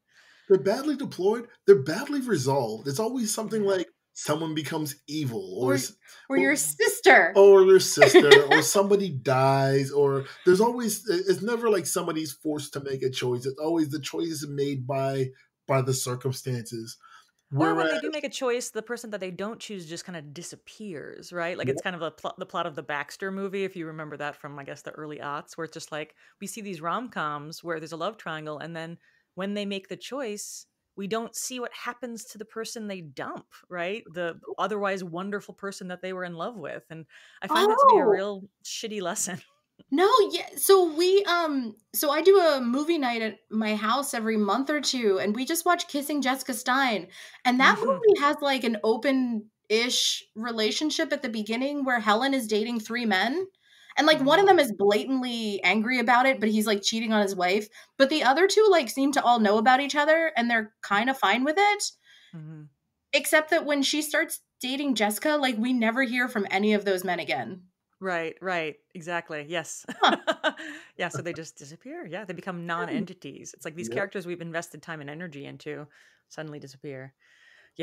they're badly deployed they're badly resolved it's always something Yeah. like someone becomes evil or Or- s- Or your sister. or your sister or somebody dies or there's always it's never like somebody's forced to make a choice it's always the choice is made by by the circumstances Or when they do make a choice, the person that they don't choose just kind of disappears, right? Like it's kind of a pl- the plot of the Baxter movie, if you remember that from I guess the early aughts, where it's just like we see these rom coms where there's a love triangle, and then when they make the choice, we don't see what happens to the person they dump, right? The otherwise wonderful person that they were in love with, and I find that to be a Oh. real shitty lesson. No, yeah. So we um so I do a movie night at my house every month or two and we just watch Kissing Jessica Stein. And that Mhm. movie has like an open-ish relationship at the beginning where Helen is dating three men. And like one of them is blatantly angry about it, but he's like cheating on his wife. But the other two like seem to all know about each other and they're kind of fine with it. Mhm. Except that when she starts dating Jessica, like we never hear from any of those men again. Right, right, exactly. Yes. yeah, so they just disappear. Yeah, they become non-entities. It's like these Yep. characters we've invested time and energy into suddenly disappear.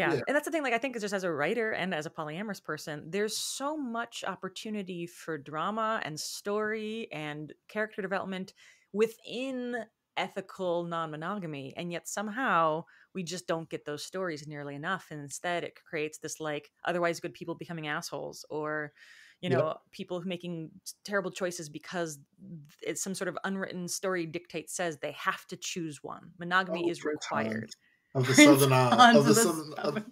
Yeah. Yeah. And that's the thing like I think just as a writer and as a polyamorous person, there's so much opportunity for drama and story and character development within ethical non-monogamy and yet somehow we just don't get those stories nearly enough and instead it creates this like otherwise good people becoming assholes or you Yep. know people making terrible choices because it's some sort of unwritten story dictate says they have to choose one monogamy Oh, is required Hans of the Prince southern Hans of the of the southern of, Southern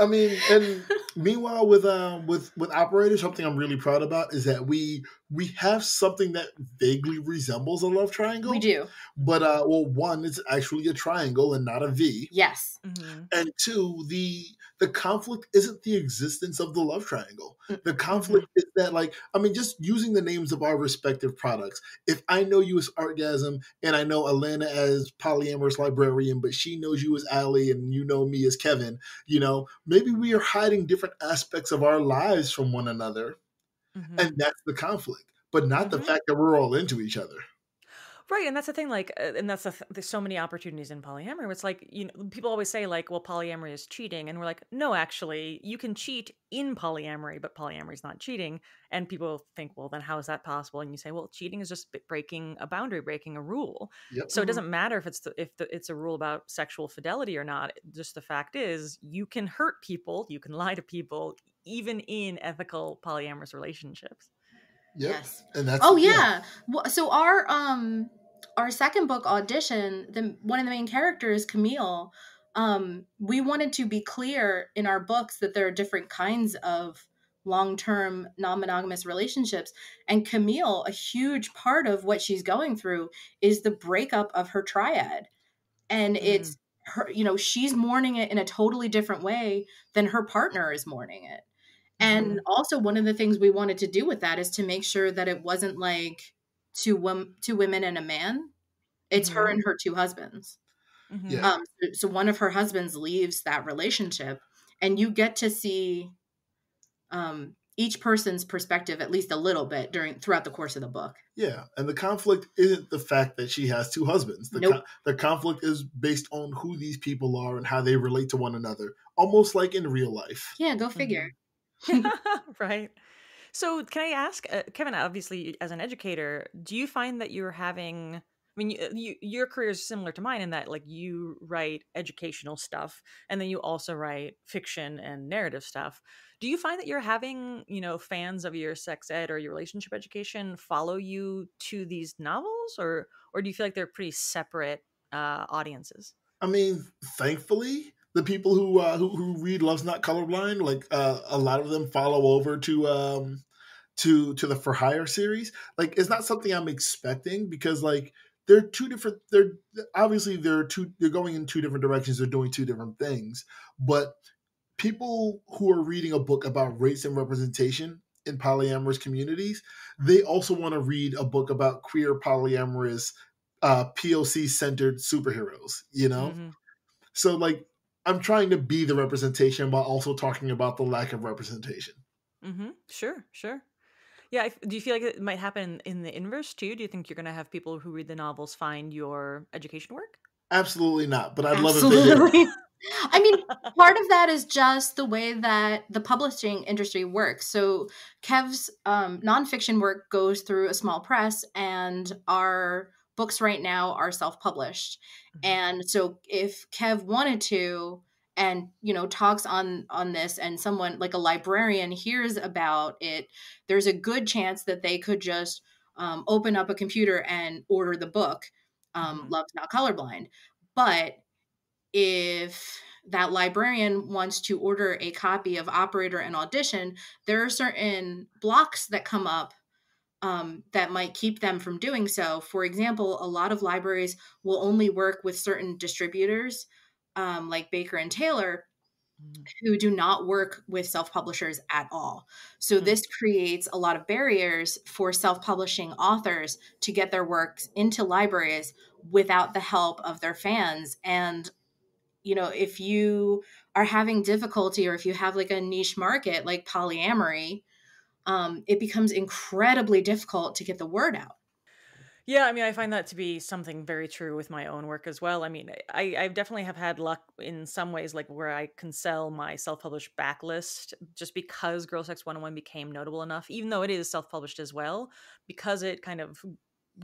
I mean, and meanwhile, with um, with with operators, something I'm really proud about is that we we have something that vaguely resembles a love triangle. We do. but uh, well, one, it's actually a triangle and not a V, Yes. Mhm. and two, the the conflict isn't the existence of the love triangle. Mm, The conflict is that, like, I mean, just using the names of our respective products. If I know you as Artgasm and I know Alana as polyamorous librarian, but she knows you as Allie and you know me as Kevin, you know, maybe we are hiding different aspects of our lives from one another, Mhm. and that's the conflict. But not the Mhm. fact that we're all into each other. Right, and that's the thing. Like, uh, and that's the th- there's so many opportunities in polyamory. where It's like you know, people always say like, "Well, polyamory is cheating," and we're like, "No, actually, you can cheat in polyamory, but polyamory is not cheating." And people think, "Well, then how is that possible?" And you say, "Well, cheating is just breaking a boundary, breaking a rule. Yep. So it Mhm. doesn't matter if it's the, if the, it's a rule about sexual fidelity or not. Just the fact is, you can hurt people, you can lie to people, even in ethical polyamorous relationships." Yep. Yes. And that's Oh yeah. Well, so our um our second book audition, the one of the main characters, Camille. Um, we wanted to be clear in our books that there are different kinds of long-term non-monogamous relationships and camille a huge part of what she's going through is the breakup of her triad and Mm. it's her you know she's mourning it in a totally different way than her partner is mourning it and also one of the things we wanted to do with that is to make sure that it wasn't like two wom- two women and a man it's her Mhm. and her two husbands Mhm. Yeah. um so, so one of her husbands leaves that relationship and you get to see um each person's perspective at least a little bit during throughout the course of the book Yeah, and the conflict isn't the fact that she has two husbands. The, Nope. con- the conflict is based on who these people are and how they relate to one another, almost like in real life. yeah go figure right. So, can I ask, uh, Kevin? Obviously, as an educator, do you find that you're having? I mean, you, you, your career is similar to mine in that, like, you write educational stuff, and then you also write fiction and narrative stuff. Do you find that you're having, you know, fans of your sex ed or your relationship education follow you to these novels, or or do you feel like they're pretty separate uh, audiences? I mean, thankfully, the people who uh, who, who read Love's Not Colorblind, like uh, a lot of them follow over to um to to the For Hire series. Like, it's not something I'm expecting because like they're two different they're obviously they're two they're going in two different directions they're doing two different things but people who are reading a book about race and representation in polyamorous communities they also want to read a book about queer polyamorous uh poc centered superheroes you know mm-hmm. so like i'm trying to be the representation while also talking about the lack of representation mm-hmm. sure sure yeah, do you feel like it might happen in the inverse too? Do you think you're going to have people who read the novels find your education work? Absolutely not, but I'd Absolutely. love if they did. I mean, part of that is just the way that the publishing industry works. So, Kev's um, nonfiction work goes through a small press, and our books right now are self published. Mm-hmm. And so, if Kev wanted to, and you know talks on on this and someone like a librarian hears about it there's a good chance that they could just um, open up a computer and order the book um, mm-hmm. love's not colorblind but if that librarian wants to order a copy of operator and audition there are certain blocks that come up um, that might keep them from doing so for example a lot of libraries will only work with certain distributors um, like Baker and Taylor mm. who do not work with self publishers at all. So, mm-hmm. this creates a lot of barriers for self publishing authors to get their works into libraries without the help of their fans. And, you know, if you are having difficulty or if you have like a niche market like polyamory, um, it becomes incredibly difficult to get the word out. Yeah, I mean, I find that to be something very true with my own work as well. I mean, I, I definitely have had luck in some ways, like where I can sell my self published backlist just because Girl Sex 101 became notable enough, even though it is self published as well, because it kind of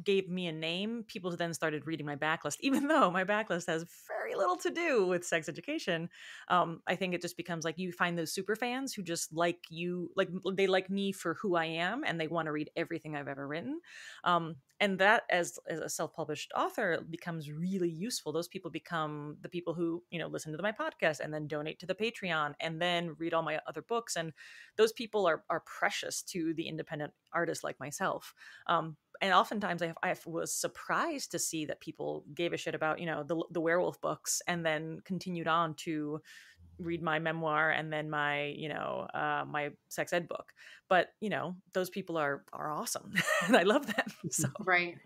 gave me a name, people then started reading my backlist, even though my backlist has very little to do with sex education. Um, I think it just becomes like you find those super fans who just like you, like they like me for who I am, and they want to read everything I've ever written. Um, and that, as, as a self-published author, becomes really useful. Those people become the people who you know listen to my podcast and then donate to the Patreon and then read all my other books, and those people are are precious to the independent artist like myself. Um, and oftentimes I, I was surprised to see that people gave a shit about you know the the werewolf books and then continued on to read my memoir and then my you know uh, my sex ed book. But you know those people are are awesome. And i love them. So right.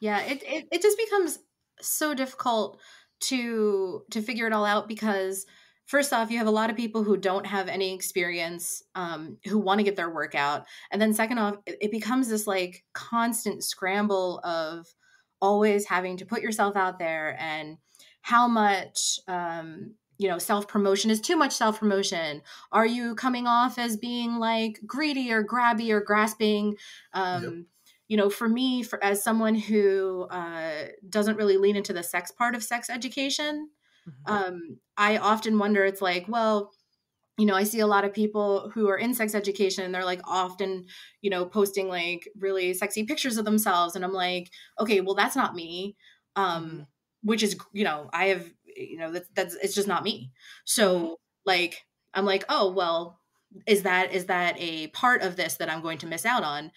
Yeah it, it it just becomes so difficult to to figure it all out because first off, you have a lot of people who don't have any experience, um, who want to get their work out. And then second off, it, it becomes this like constant scramble of always having to put yourself out there and how much um, you know self promotion is too much self promotion are you coming off as being like greedy or grabby or grasping um, yep. you know for me for as someone who uh, doesn't really lean into the sex part of sex education Mm-hmm. Um, I often wonder, it's like, well, you know, I see a lot of people who are in sex education and they're like often, you know, posting like really sexy pictures of themselves. And I'm like, okay, well, that's not me. Um, mm-hmm. which is, you know, I have, you know, that's, that's, it's just not me. So mm-hmm. like, I'm like, oh, well, is that, is that a part of this that I'm going to miss out on?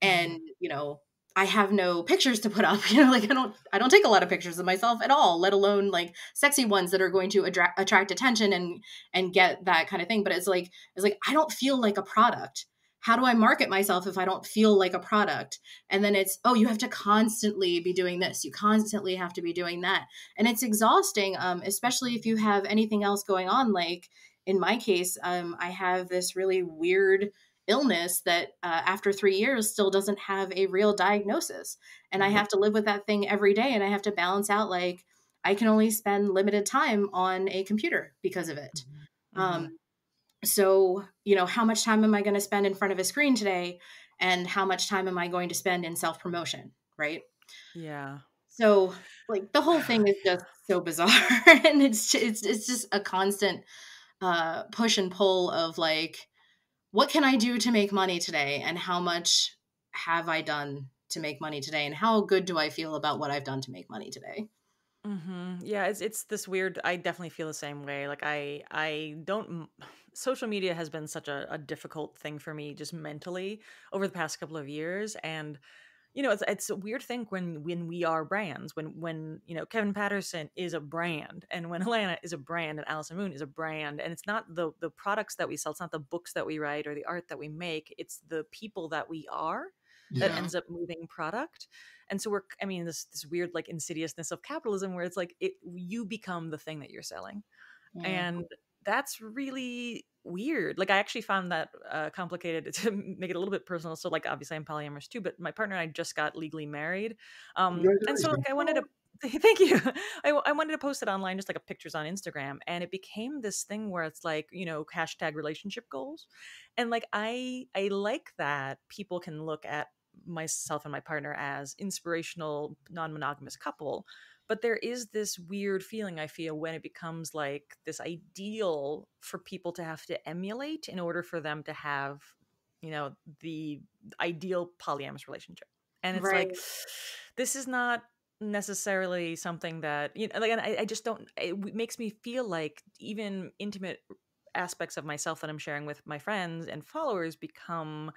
And, mm-hmm. you know, I have no pictures to put up. You know, like I don't I don't take a lot of pictures of myself at all, let alone like sexy ones that are going to attract attract attention and and get that kind of thing. But it's like it's like I don't feel like a product. How do I market myself if I don't feel like a product? And then it's oh, you have to constantly be doing this. You constantly have to be doing that, and it's exhausting. Um, especially if you have anything else going on. Like in my case, um, I have this really weird illness that uh, after three years still doesn't have a real diagnosis and i mm-hmm. have to live with that thing every day and i have to balance out like i can only spend limited time on a computer because of it mm-hmm. um, mm-hmm. so you know how much time am i going to spend in front of a screen today and how much time am i going to spend in self promotion right yeah so like the whole thing is just so bizarre and it's it's it's just a constant uh push and pull of like what can I do to make money today? And how much have I done to make money today? And how good do I feel about what I've done to make money today? Mm-hmm. Yeah, it's it's this weird. I definitely feel the same way. Like I I don't. Social media has been such a, a difficult thing for me, just mentally over the past couple of years, and you know, it's it's a weird thing when when we are brands, when when you know Kevin Patterson is a brand, and when Alana is a brand, and Allison Moon is a brand, and it's not the the products that we sell, it's not the books that we write or the art that we make, it's the people that we are yeah. that ends up moving product. And so we're, I mean, this this weird like insidiousness of capitalism where it's like it you become the thing that you're selling, yeah. and that's really weird. Like I actually found that uh, complicated to make it a little bit personal. So like obviously I'm polyamorous too, but my partner and I just got legally married, um, and so like I wanted to. Thank you. I, I wanted to post it online, just like a pictures on Instagram, and it became this thing where it's like you know hashtag relationship goals, and like I I like that people can look at myself and my partner as inspirational non-monogamous couple but there is this weird feeling i feel when it becomes like this ideal for people to have to emulate in order for them to have you know the ideal polyamorous relationship. And it's right. like this is not necessarily something that you know like and I, I just don't it makes me feel like even intimate aspects of myself that i'm sharing with my friends and followers become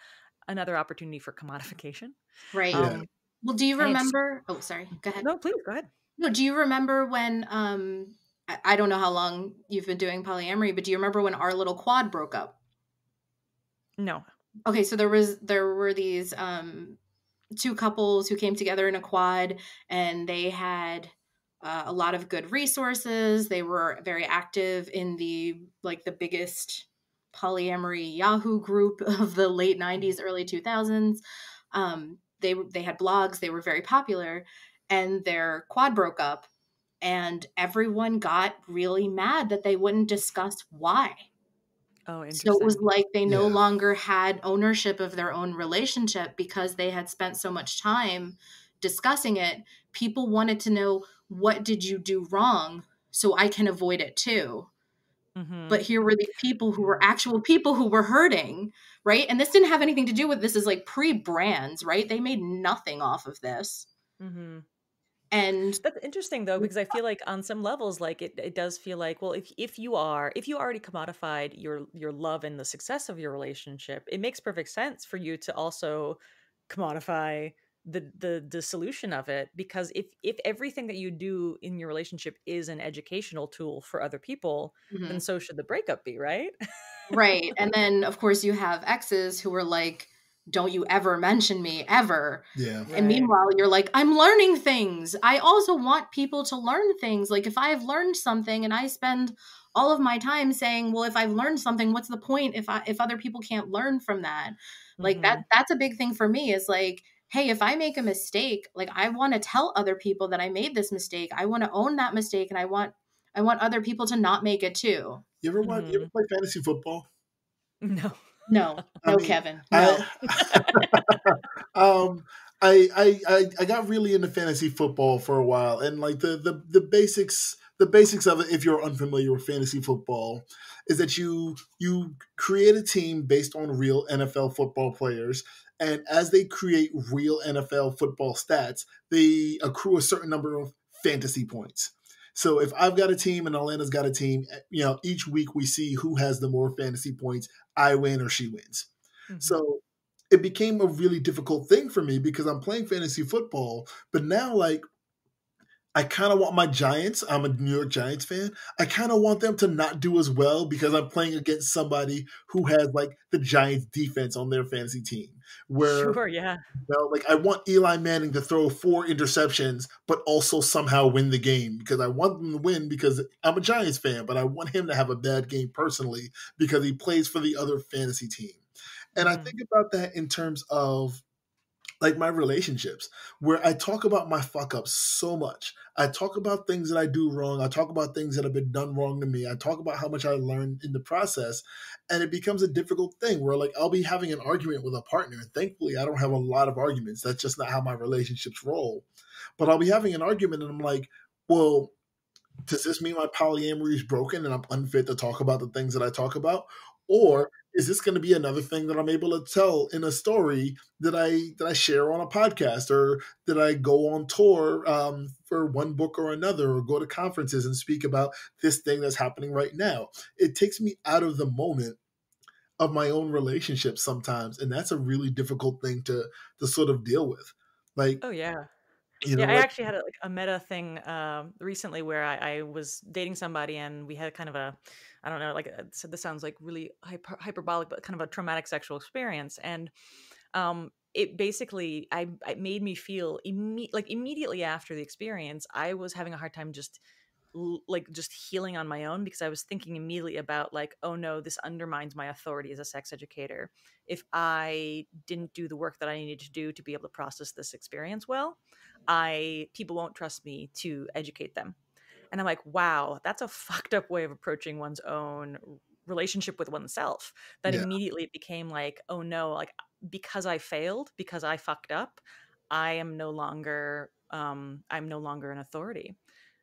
another opportunity for commodification. Right. Um, well do you remember oh sorry go ahead. No please go ahead no, do you remember when um I, I don't know how long you've been doing polyamory, but do you remember when our little quad broke up? No. Okay, so there was there were these um two couples who came together in a quad and they had uh, a lot of good resources. They were very active in the like the biggest polyamory Yahoo group of the late 90s, early 2000s. Um, they they had blogs. They were very popular, and their quad broke up and everyone got really mad that they wouldn't discuss why. Oh, so it was like they no yeah. longer had ownership of their own relationship because they had spent so much time discussing it. People wanted to know what did you do wrong so I can avoid it too. Mm-hmm. But here were these people who were actual people who were hurting, right? And this didn't have anything to do with this is like pre brands, right? They made nothing off of this. Mm-hmm and that's interesting though because i feel like on some levels like it, it does feel like well if, if you are if you already commodified your your love and the success of your relationship it makes perfect sense for you to also commodify the the the solution of it because if if everything that you do in your relationship is an educational tool for other people mm-hmm. then so should the breakup be right right and then of course you have exes who are like don't you ever mention me ever. Yeah. And meanwhile, you're like, I'm learning things. I also want people to learn things. Like if I've learned something and I spend all of my time saying, well, if I've learned something, what's the point if I if other people can't learn from that? Mm-hmm. Like that mm-hmm. that's a big thing for me is like, hey, if I make a mistake, like I want to tell other people that I made this mistake. I want to own that mistake and I want I want other people to not make it too. You ever want mm-hmm. you ever mm-hmm. play fantasy football? No. No, no, mean, Kevin. No. I, um, I, I I got really into fantasy football for a while, and like the the the basics the basics of it, if you're unfamiliar with fantasy football, is that you you create a team based on real NFL football players, and as they create real NFL football stats, they accrue a certain number of fantasy points. So if I've got a team and Alana's got a team, eh, you know, each week we see who has the more fantasy points. I win or she wins. Mm-hmm. So it became a really difficult thing for me because I'm playing fantasy football, but now like I kind of want my Giants. I'm a New York Giants fan. I kind of want them to not do as well because I'm playing against somebody who has like the Giants defense on their fantasy team. Where, sure, yeah. You know, like I want Eli Manning to throw four interceptions, but also somehow win the game because I want them to win because I'm a Giants fan, but I want him to have a bad game personally because he plays for the other fantasy team. And mm. I think about that in terms of like my relationships where I talk about my fuck ups so much. I talk about things that I do wrong. I talk about things that have been done wrong to me. I talk about how much I learned in the process. And it becomes a difficult thing where like I'll be having an argument with a partner. And thankfully I don't have a lot of arguments. That's just not how my relationships roll. But I'll be having an argument and I'm like, well, does this mean my polyamory is broken and I'm unfit to talk about the things that I talk about? Or is this going to be another thing that I'm able to tell in a story that I that I share on a podcast or that I go on tour um, for one book or another or go to conferences and speak about this thing that's happening right now? It takes me out of the moment of my own relationship sometimes, and that's a really difficult thing to to sort of deal with. Like, oh yeah, you know, yeah. I actually had a, like a meta thing um, recently where I, I was dating somebody and we had kind of a, I don't know, like I said, this sounds like really hyper, hyperbolic, but kind of a traumatic sexual experience, and um, it basically I it made me feel imme- like immediately after the experience, I was having a hard time just like just healing on my own because I was thinking immediately about like, oh no, this undermines my authority as a sex educator. If I didn't do the work that I needed to do to be able to process this experience well, I people won't trust me to educate them. And I'm like, wow, that's a fucked up way of approaching one's own relationship with oneself. That yeah, immediately became like, oh no, like because I failed, because I fucked up, I am no longer um I'm no longer an authority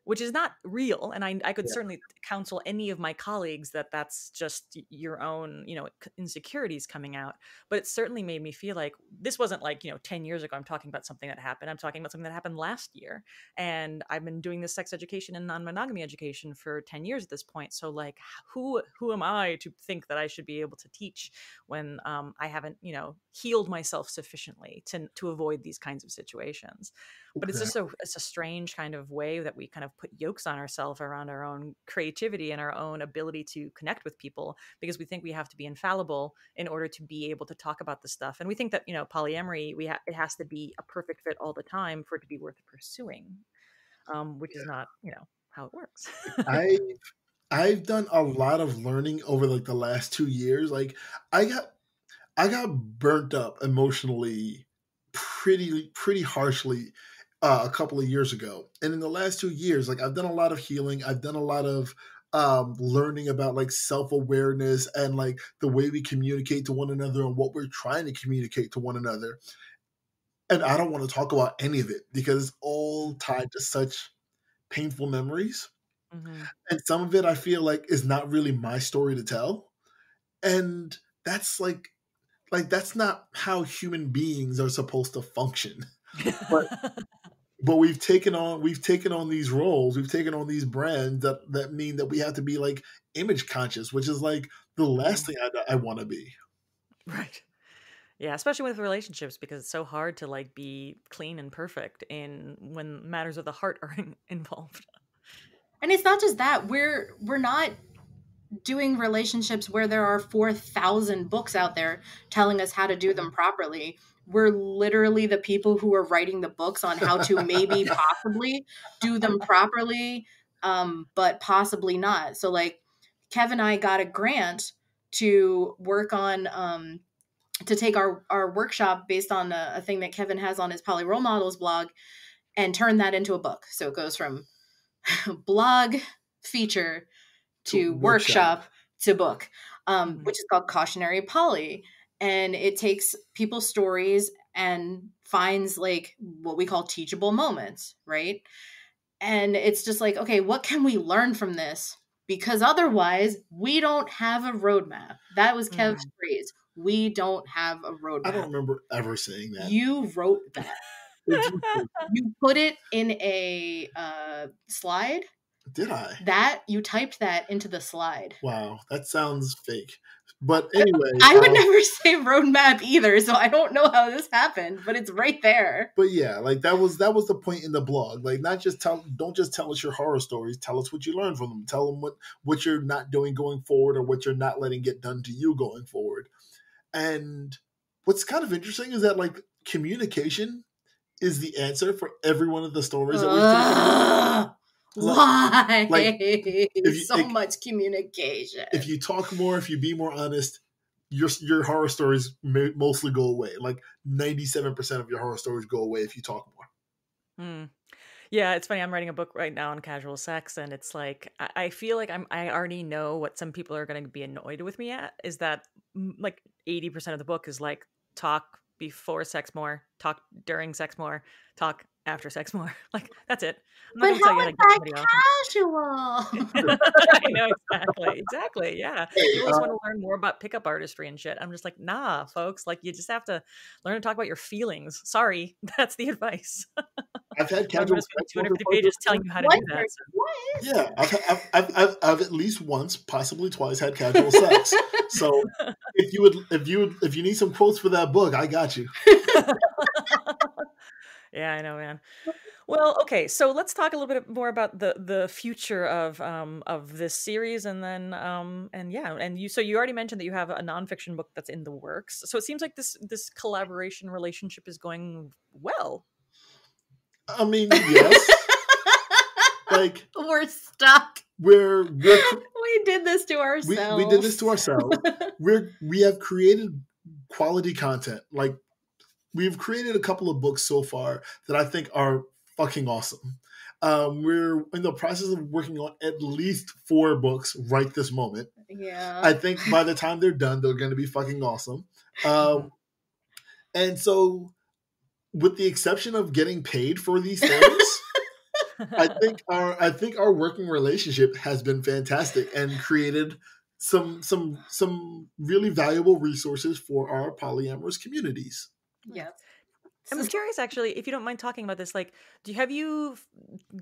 which is not real and I, I could yeah, certainly counsel any of my colleagues that that's just your own you know insecurities coming out but it certainly made me feel like this wasn't like you know 10 years ago i'm talking about something that happened i'm talking about something that happened last year and i've been doing this sex education and non-monogamy education for 10 years at this point so like who who am i to think that i should be able to teach when um, i haven't you know healed myself sufficiently to to avoid these kinds of situations but it's just a it's a strange kind of way that we kind of put yokes on ourselves around our own creativity and our own ability to connect with people because we think we have to be infallible in order to be able to talk about this stuff and we think that you know polyamory we ha- it has to be a perfect fit all the time for it to be worth pursuing um, which is not you know how it works I I've done a lot of learning over like the last two years. Like, I got I got burnt up emotionally pretty pretty harshly uh, a couple of years ago. And in the last two years, like I've done a lot of healing. I've done a lot of um, learning about like self awareness and like the way we communicate to one another and what we're trying to communicate to one another. And I don't want to talk about any of it because it's all tied to such painful memories. hmm And some of it I feel like is not really my story to tell. And that's like like that's not how human beings are supposed to function. But but we've taken on we've taken on these roles we've taken on these brands that that mean that we have to be like image conscious which is like the last mm-hmm. thing i, I want to be right yeah especially with relationships because it's so hard to like be clean and perfect in when matters of the heart are in, involved And it's not just that. We're we're not doing relationships where there are 4,000 books out there telling us how to do them mm-hmm. properly. We're literally the people who are writing the books on how to maybe possibly do them properly, um, but possibly not. So, like, Kev and I got a grant to work on, um, to take our, our workshop based on a, a thing that Kevin has on his Poly Role Models blog and turn that into a book. So it goes from blog feature To to workshop. workshop to book, um, Mhm. which is called Cautionary Poly. And it takes people's stories and finds like what we call teachable moments, right? And it's just like, okay, what can we learn from this? Because otherwise, we don't have a roadmap. That was Kev's phrase. We don't have a roadmap. i don't remember ever saying that You wrote that. You- You put it in a uh, slide. did i That you typed that into the slide. wow that sounds fake but anyway I would um, never say roadmap either, so I don't know how this happened, but it's right there. but yeah like that was that was the point in the blog. Like not just tell don't just tell us your horror stories. Tell us what you learned from them. Tell them what what you're not doing going forward or what you're not letting get done to you going forward. And what's kind of interesting is that like communication is the answer for every one of the stories that we've taken on. Ugh, why like, you- so like, much communication? if you talk more if you be more honest your your horror stories may, mostly go away like 97% of your horror stories go away if you talk more Hmm. Yeah, it's funny. I'm writing a book right now on casual sex, and it's like I, I feel like I'm. I already know what some people are going to be annoyed with me at. Is that like 80 percent of the book is like talk before sex more, talk during sex more, talk after sex more. Like that's it. I'm but not gonna tell how you is how to get somebody that casual? I know exactly, exactly. Yeah, you just uh, want to learn more about pickup artistry and shit. I'm just like, nah, folks. Like, you just have to learn to talk about your feelings. Sorry, that's the advice. i've had casual going to spend sex once 250 or pages telling you how to what? do that. What? yeah I've, I've, I've, I've, I've at least once possibly twice had casual sex so if you would if you would if you need some quotes for that book i got you Yeah, I know, man. Well, okay, so let's talk a little bit more about the the future of um of this series, and then um and yeah, and you so you already mentioned that you have a nonfiction book that's in the works. So it seems like this this collaboration relationship is going well. I mean, yes. like we're stuck. We're, we're we did this to ourselves. We, we did this to ourselves. we're we have created quality content. Like we've created a couple of books so far that I think are fucking awesome. Um, we're in the process of working on at least four books right this moment. Yeah. I think by the time they're done, they're going to be fucking awesome. Um, and so, with the exception of getting paid for these things, I think our I think our working relationship has been fantastic and created some some some really valuable resources for our polyamorous communities. Yeah. I'm curious, actually, if you don't mind talking about this. Like, do you, have you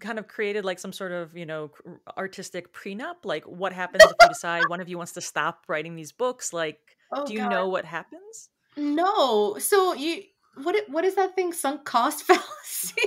kind of created like some sort of you know artistic prenup? Like, what happens if you decide one of you wants to stop writing these books? Like, oh, do you God. know what happens? No. So you what what is that thing? Sunk cost fallacy?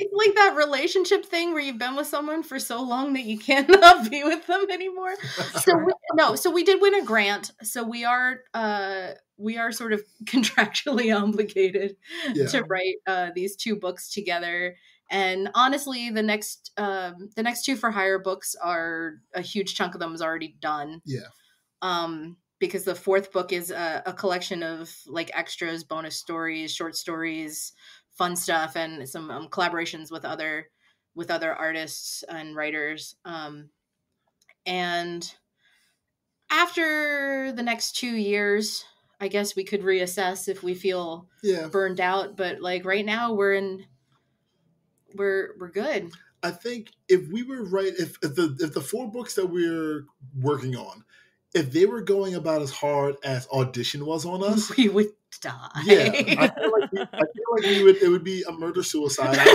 It's like that relationship thing where you've been with someone for so long that you cannot be with them anymore. So we, no so we did win a grant. So we are uh we are sort of contractually obligated yeah. to write uh these two books together. And honestly the next um the next two for hire books are a huge chunk of them is already done. Yeah. Um because the fourth book is a, a, collection of like extras, bonus stories, short stories, fun stuff, and some um, collaborations with other with other artists and writers. Um, and after the next two years, I guess we could reassess if we feel yeah. burned out. But like right now, we're in we're we're good. I think if we were right, if, if the if the four books that we're working on if they were going about as hard as audition was on us, we would die. Yeah, I feel like we, I feel like we would. It would be a murder suicide.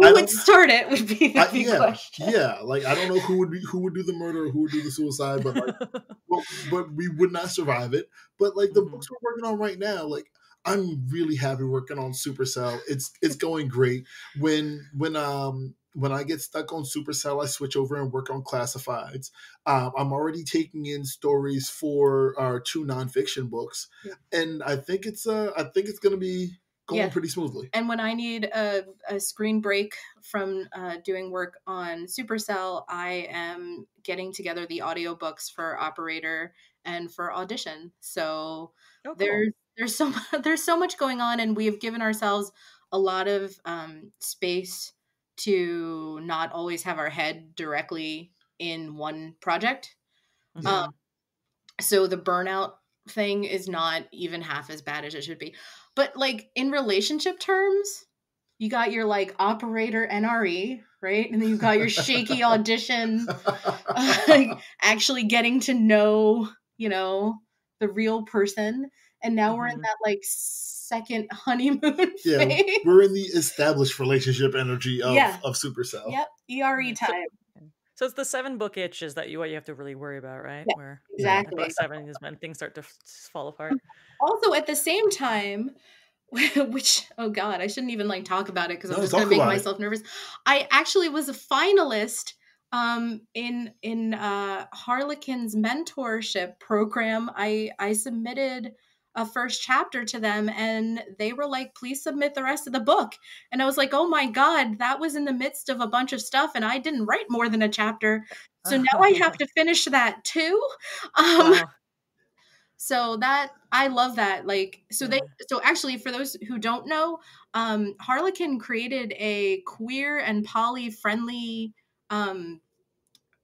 who would start it would be the I, yeah, question. Yeah, like I don't know who would be who would do the murder, who would do the suicide, but like, but, but, we would not survive it. But like the mm-hmm. books we're working on right now, like I'm really happy working on Supercell. It's it's going great. When when um when I get stuck on Supercell, I switch over and work on classifieds. Um, I'm already taking in stories for our two nonfiction books, yeah. and I think it's uh, I think it's going to be going yeah. pretty smoothly. And when I need a, a screen break from uh, doing work on Supercell, I am getting together the audiobooks for Operator and for Audition. So oh, cool. there's there's so there's so much going on, and we have given ourselves a lot of um, space to not always have our head directly in one project. Mm-hmm. Um, so the burnout thing is not even half as bad as it should be. But like in relationship terms, you got your like operator NRE, right? And then you've got your shaky audition, like actually getting to know, you know, the real person. And now mm-hmm. we're in mm-hmm. that like second honeymoon yeah, phase. We're in the established relationship energy of, yeah. of Supercell. Yep. ERE time. So, it's the seven book itches that you what you have to really worry about, right? Yeah, Where exactly seven is when things start to fall apart. Also, at the same time, which oh god, I shouldn't even like talk about it because I'm just gonna make myself it. nervous. I actually was a finalist um in in uh Harlequin's mentorship program. I I submitted a first chapter to them and they were like please submit the rest of the book. And i was like oh my god that was in the midst of a bunch of stuff and i didn't write more than a chapter. So now i have to finish that too? Um wow. so that i love that like so they so actually for those who don't know um harlequin created a queer and poly friendly um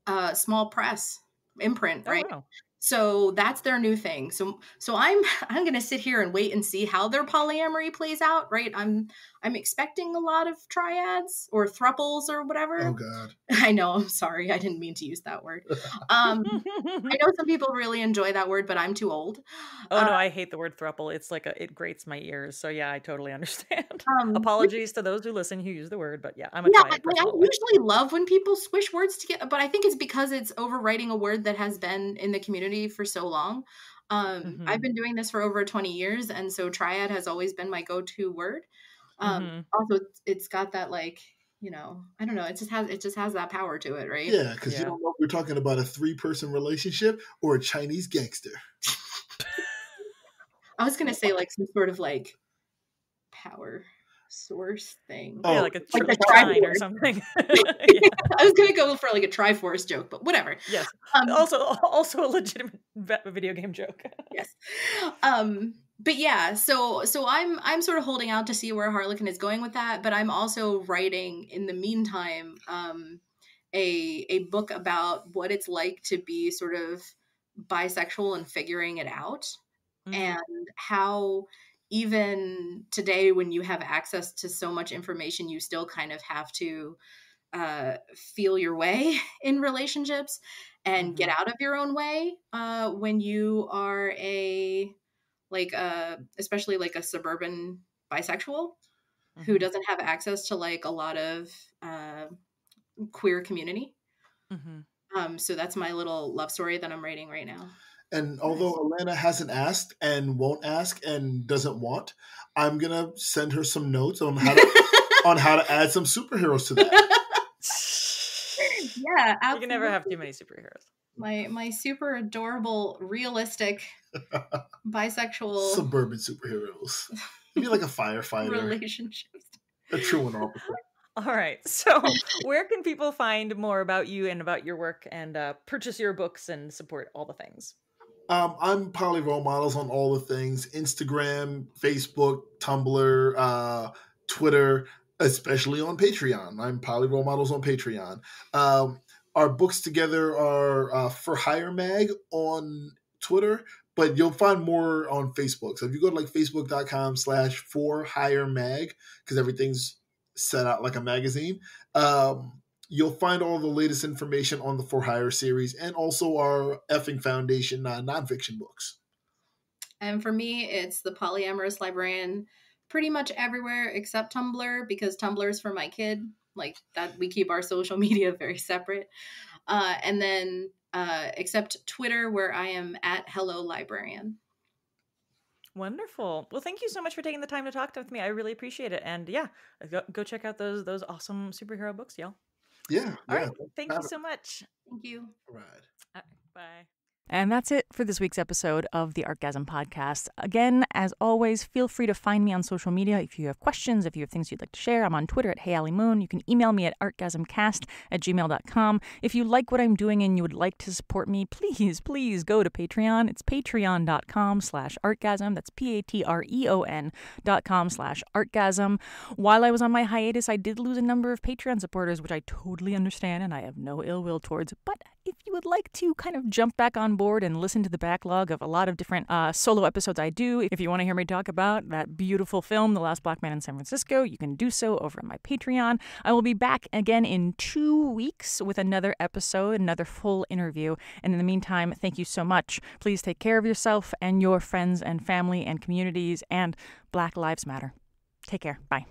uh small press imprint oh, right? wow so that's their new thing. So so i'm i'm going to sit here and wait and see how their polyamory plays out right? I'm i'm expecting a lot of triads or thruples or whatever. Oh god. I know i'm sorry i didn't mean to use that word. Um i know some people really enjoy that word but i'm too old. Oh uh, no i hate the word thruple. It's like a it grates my ears. So yeah i totally understand. Um, apologies to those who listen who use the word but yeah i'm a yeah, I, I usually love when people squish words together but i think it's because it's overwriting a word that has been in the community for so long. Um, mm-hmm. I've been doing this for over 20 years, and so triad has always been my go-to word. Um, mm-hmm. Also, it's got that like you know, I don't know. It just has it just has that power to it, right? Yeah, because yeah. you don't know if we're talking about a three-person relationship or a Chinese gangster. I was gonna say like some sort of like power source thing. Oh, yeah, like a, tri- like a tri- or something. yeah. I was gonna go for like a Triforce joke, but whatever. Yes. Um, also, also a legitimate video game joke. yes. Um. But yeah, so so I'm I'm sort of holding out to see where Harlequin is going with that, but I'm also writing in the meantime um, a a book about what it's like to be sort of bisexual and figuring it out, mm-hmm. and how even today when you have access to so much information you still kind of have to uh, feel your way in relationships and mm-hmm. get out of your own way uh, when you are a like uh especially like a suburban bisexual mm-hmm. who doesn't have access to like a lot of uh, queer community mm-hmm. um so that's my little love story that i'm writing right now and although Alana hasn't asked and won't ask and doesn't want, I'm gonna send her some notes on how to on how to add some superheroes to that. yeah, absolutely. you can never have too many superheroes. My my super adorable, realistic, bisexual suburban superheroes. Maybe like a firefighter. Relationships. A true and opposite. All right. So, where can people find more about you and about your work and uh, purchase your books and support all the things? Um, I'm Poly Role Models on all the things Instagram, Facebook, Tumblr, uh, Twitter, especially on Patreon. I'm Poly Role Models on Patreon. Um, our books together are uh, for Hire Mag on Twitter, but you'll find more on Facebook. So if you go to like facebook.com slash for hire mag, because everything's set out like a magazine, um, You'll find all the latest information on the For Hire series and also our effing foundation uh, nonfiction books. And for me, it's the polyamorous librarian pretty much everywhere except Tumblr because Tumblr is for my kid. Like that, we keep our social media very separate. Uh, and then uh, except Twitter, where I am at Hello Librarian. Wonderful. Well, thank you so much for taking the time to talk with me. I really appreciate it. And yeah, go, go check out those those awesome superhero books, y'all. Yeah. All yeah. right. Thank you so much. Thank you. All right. All right. Bye. And that's it for this week's episode of the Artgasm Podcast. Again, as always, feel free to find me on social media if you have questions, if you have things you'd like to share. I'm on Twitter at HeyAliMoon. You can email me at artgasmcast at gmail.com. If you like what I'm doing and you would like to support me, please, please go to Patreon. It's patreon.com slash artgasm. That's P-A-T-R-E-O-N dot com slash artgasm. While I was on my hiatus, I did lose a number of Patreon supporters, which I totally understand and I have no ill will towards. But if you would like to kind of jump back on board and listen to the backlog of a lot of different uh, solo episodes I do, if you want to hear me talk about that beautiful film, The Last Black Man in San Francisco, you can do so over on my Patreon. I will be back again in two weeks with another episode, another full interview. And in the meantime, thank you so much. Please take care of yourself and your friends and family and communities, and Black Lives Matter. Take care. Bye.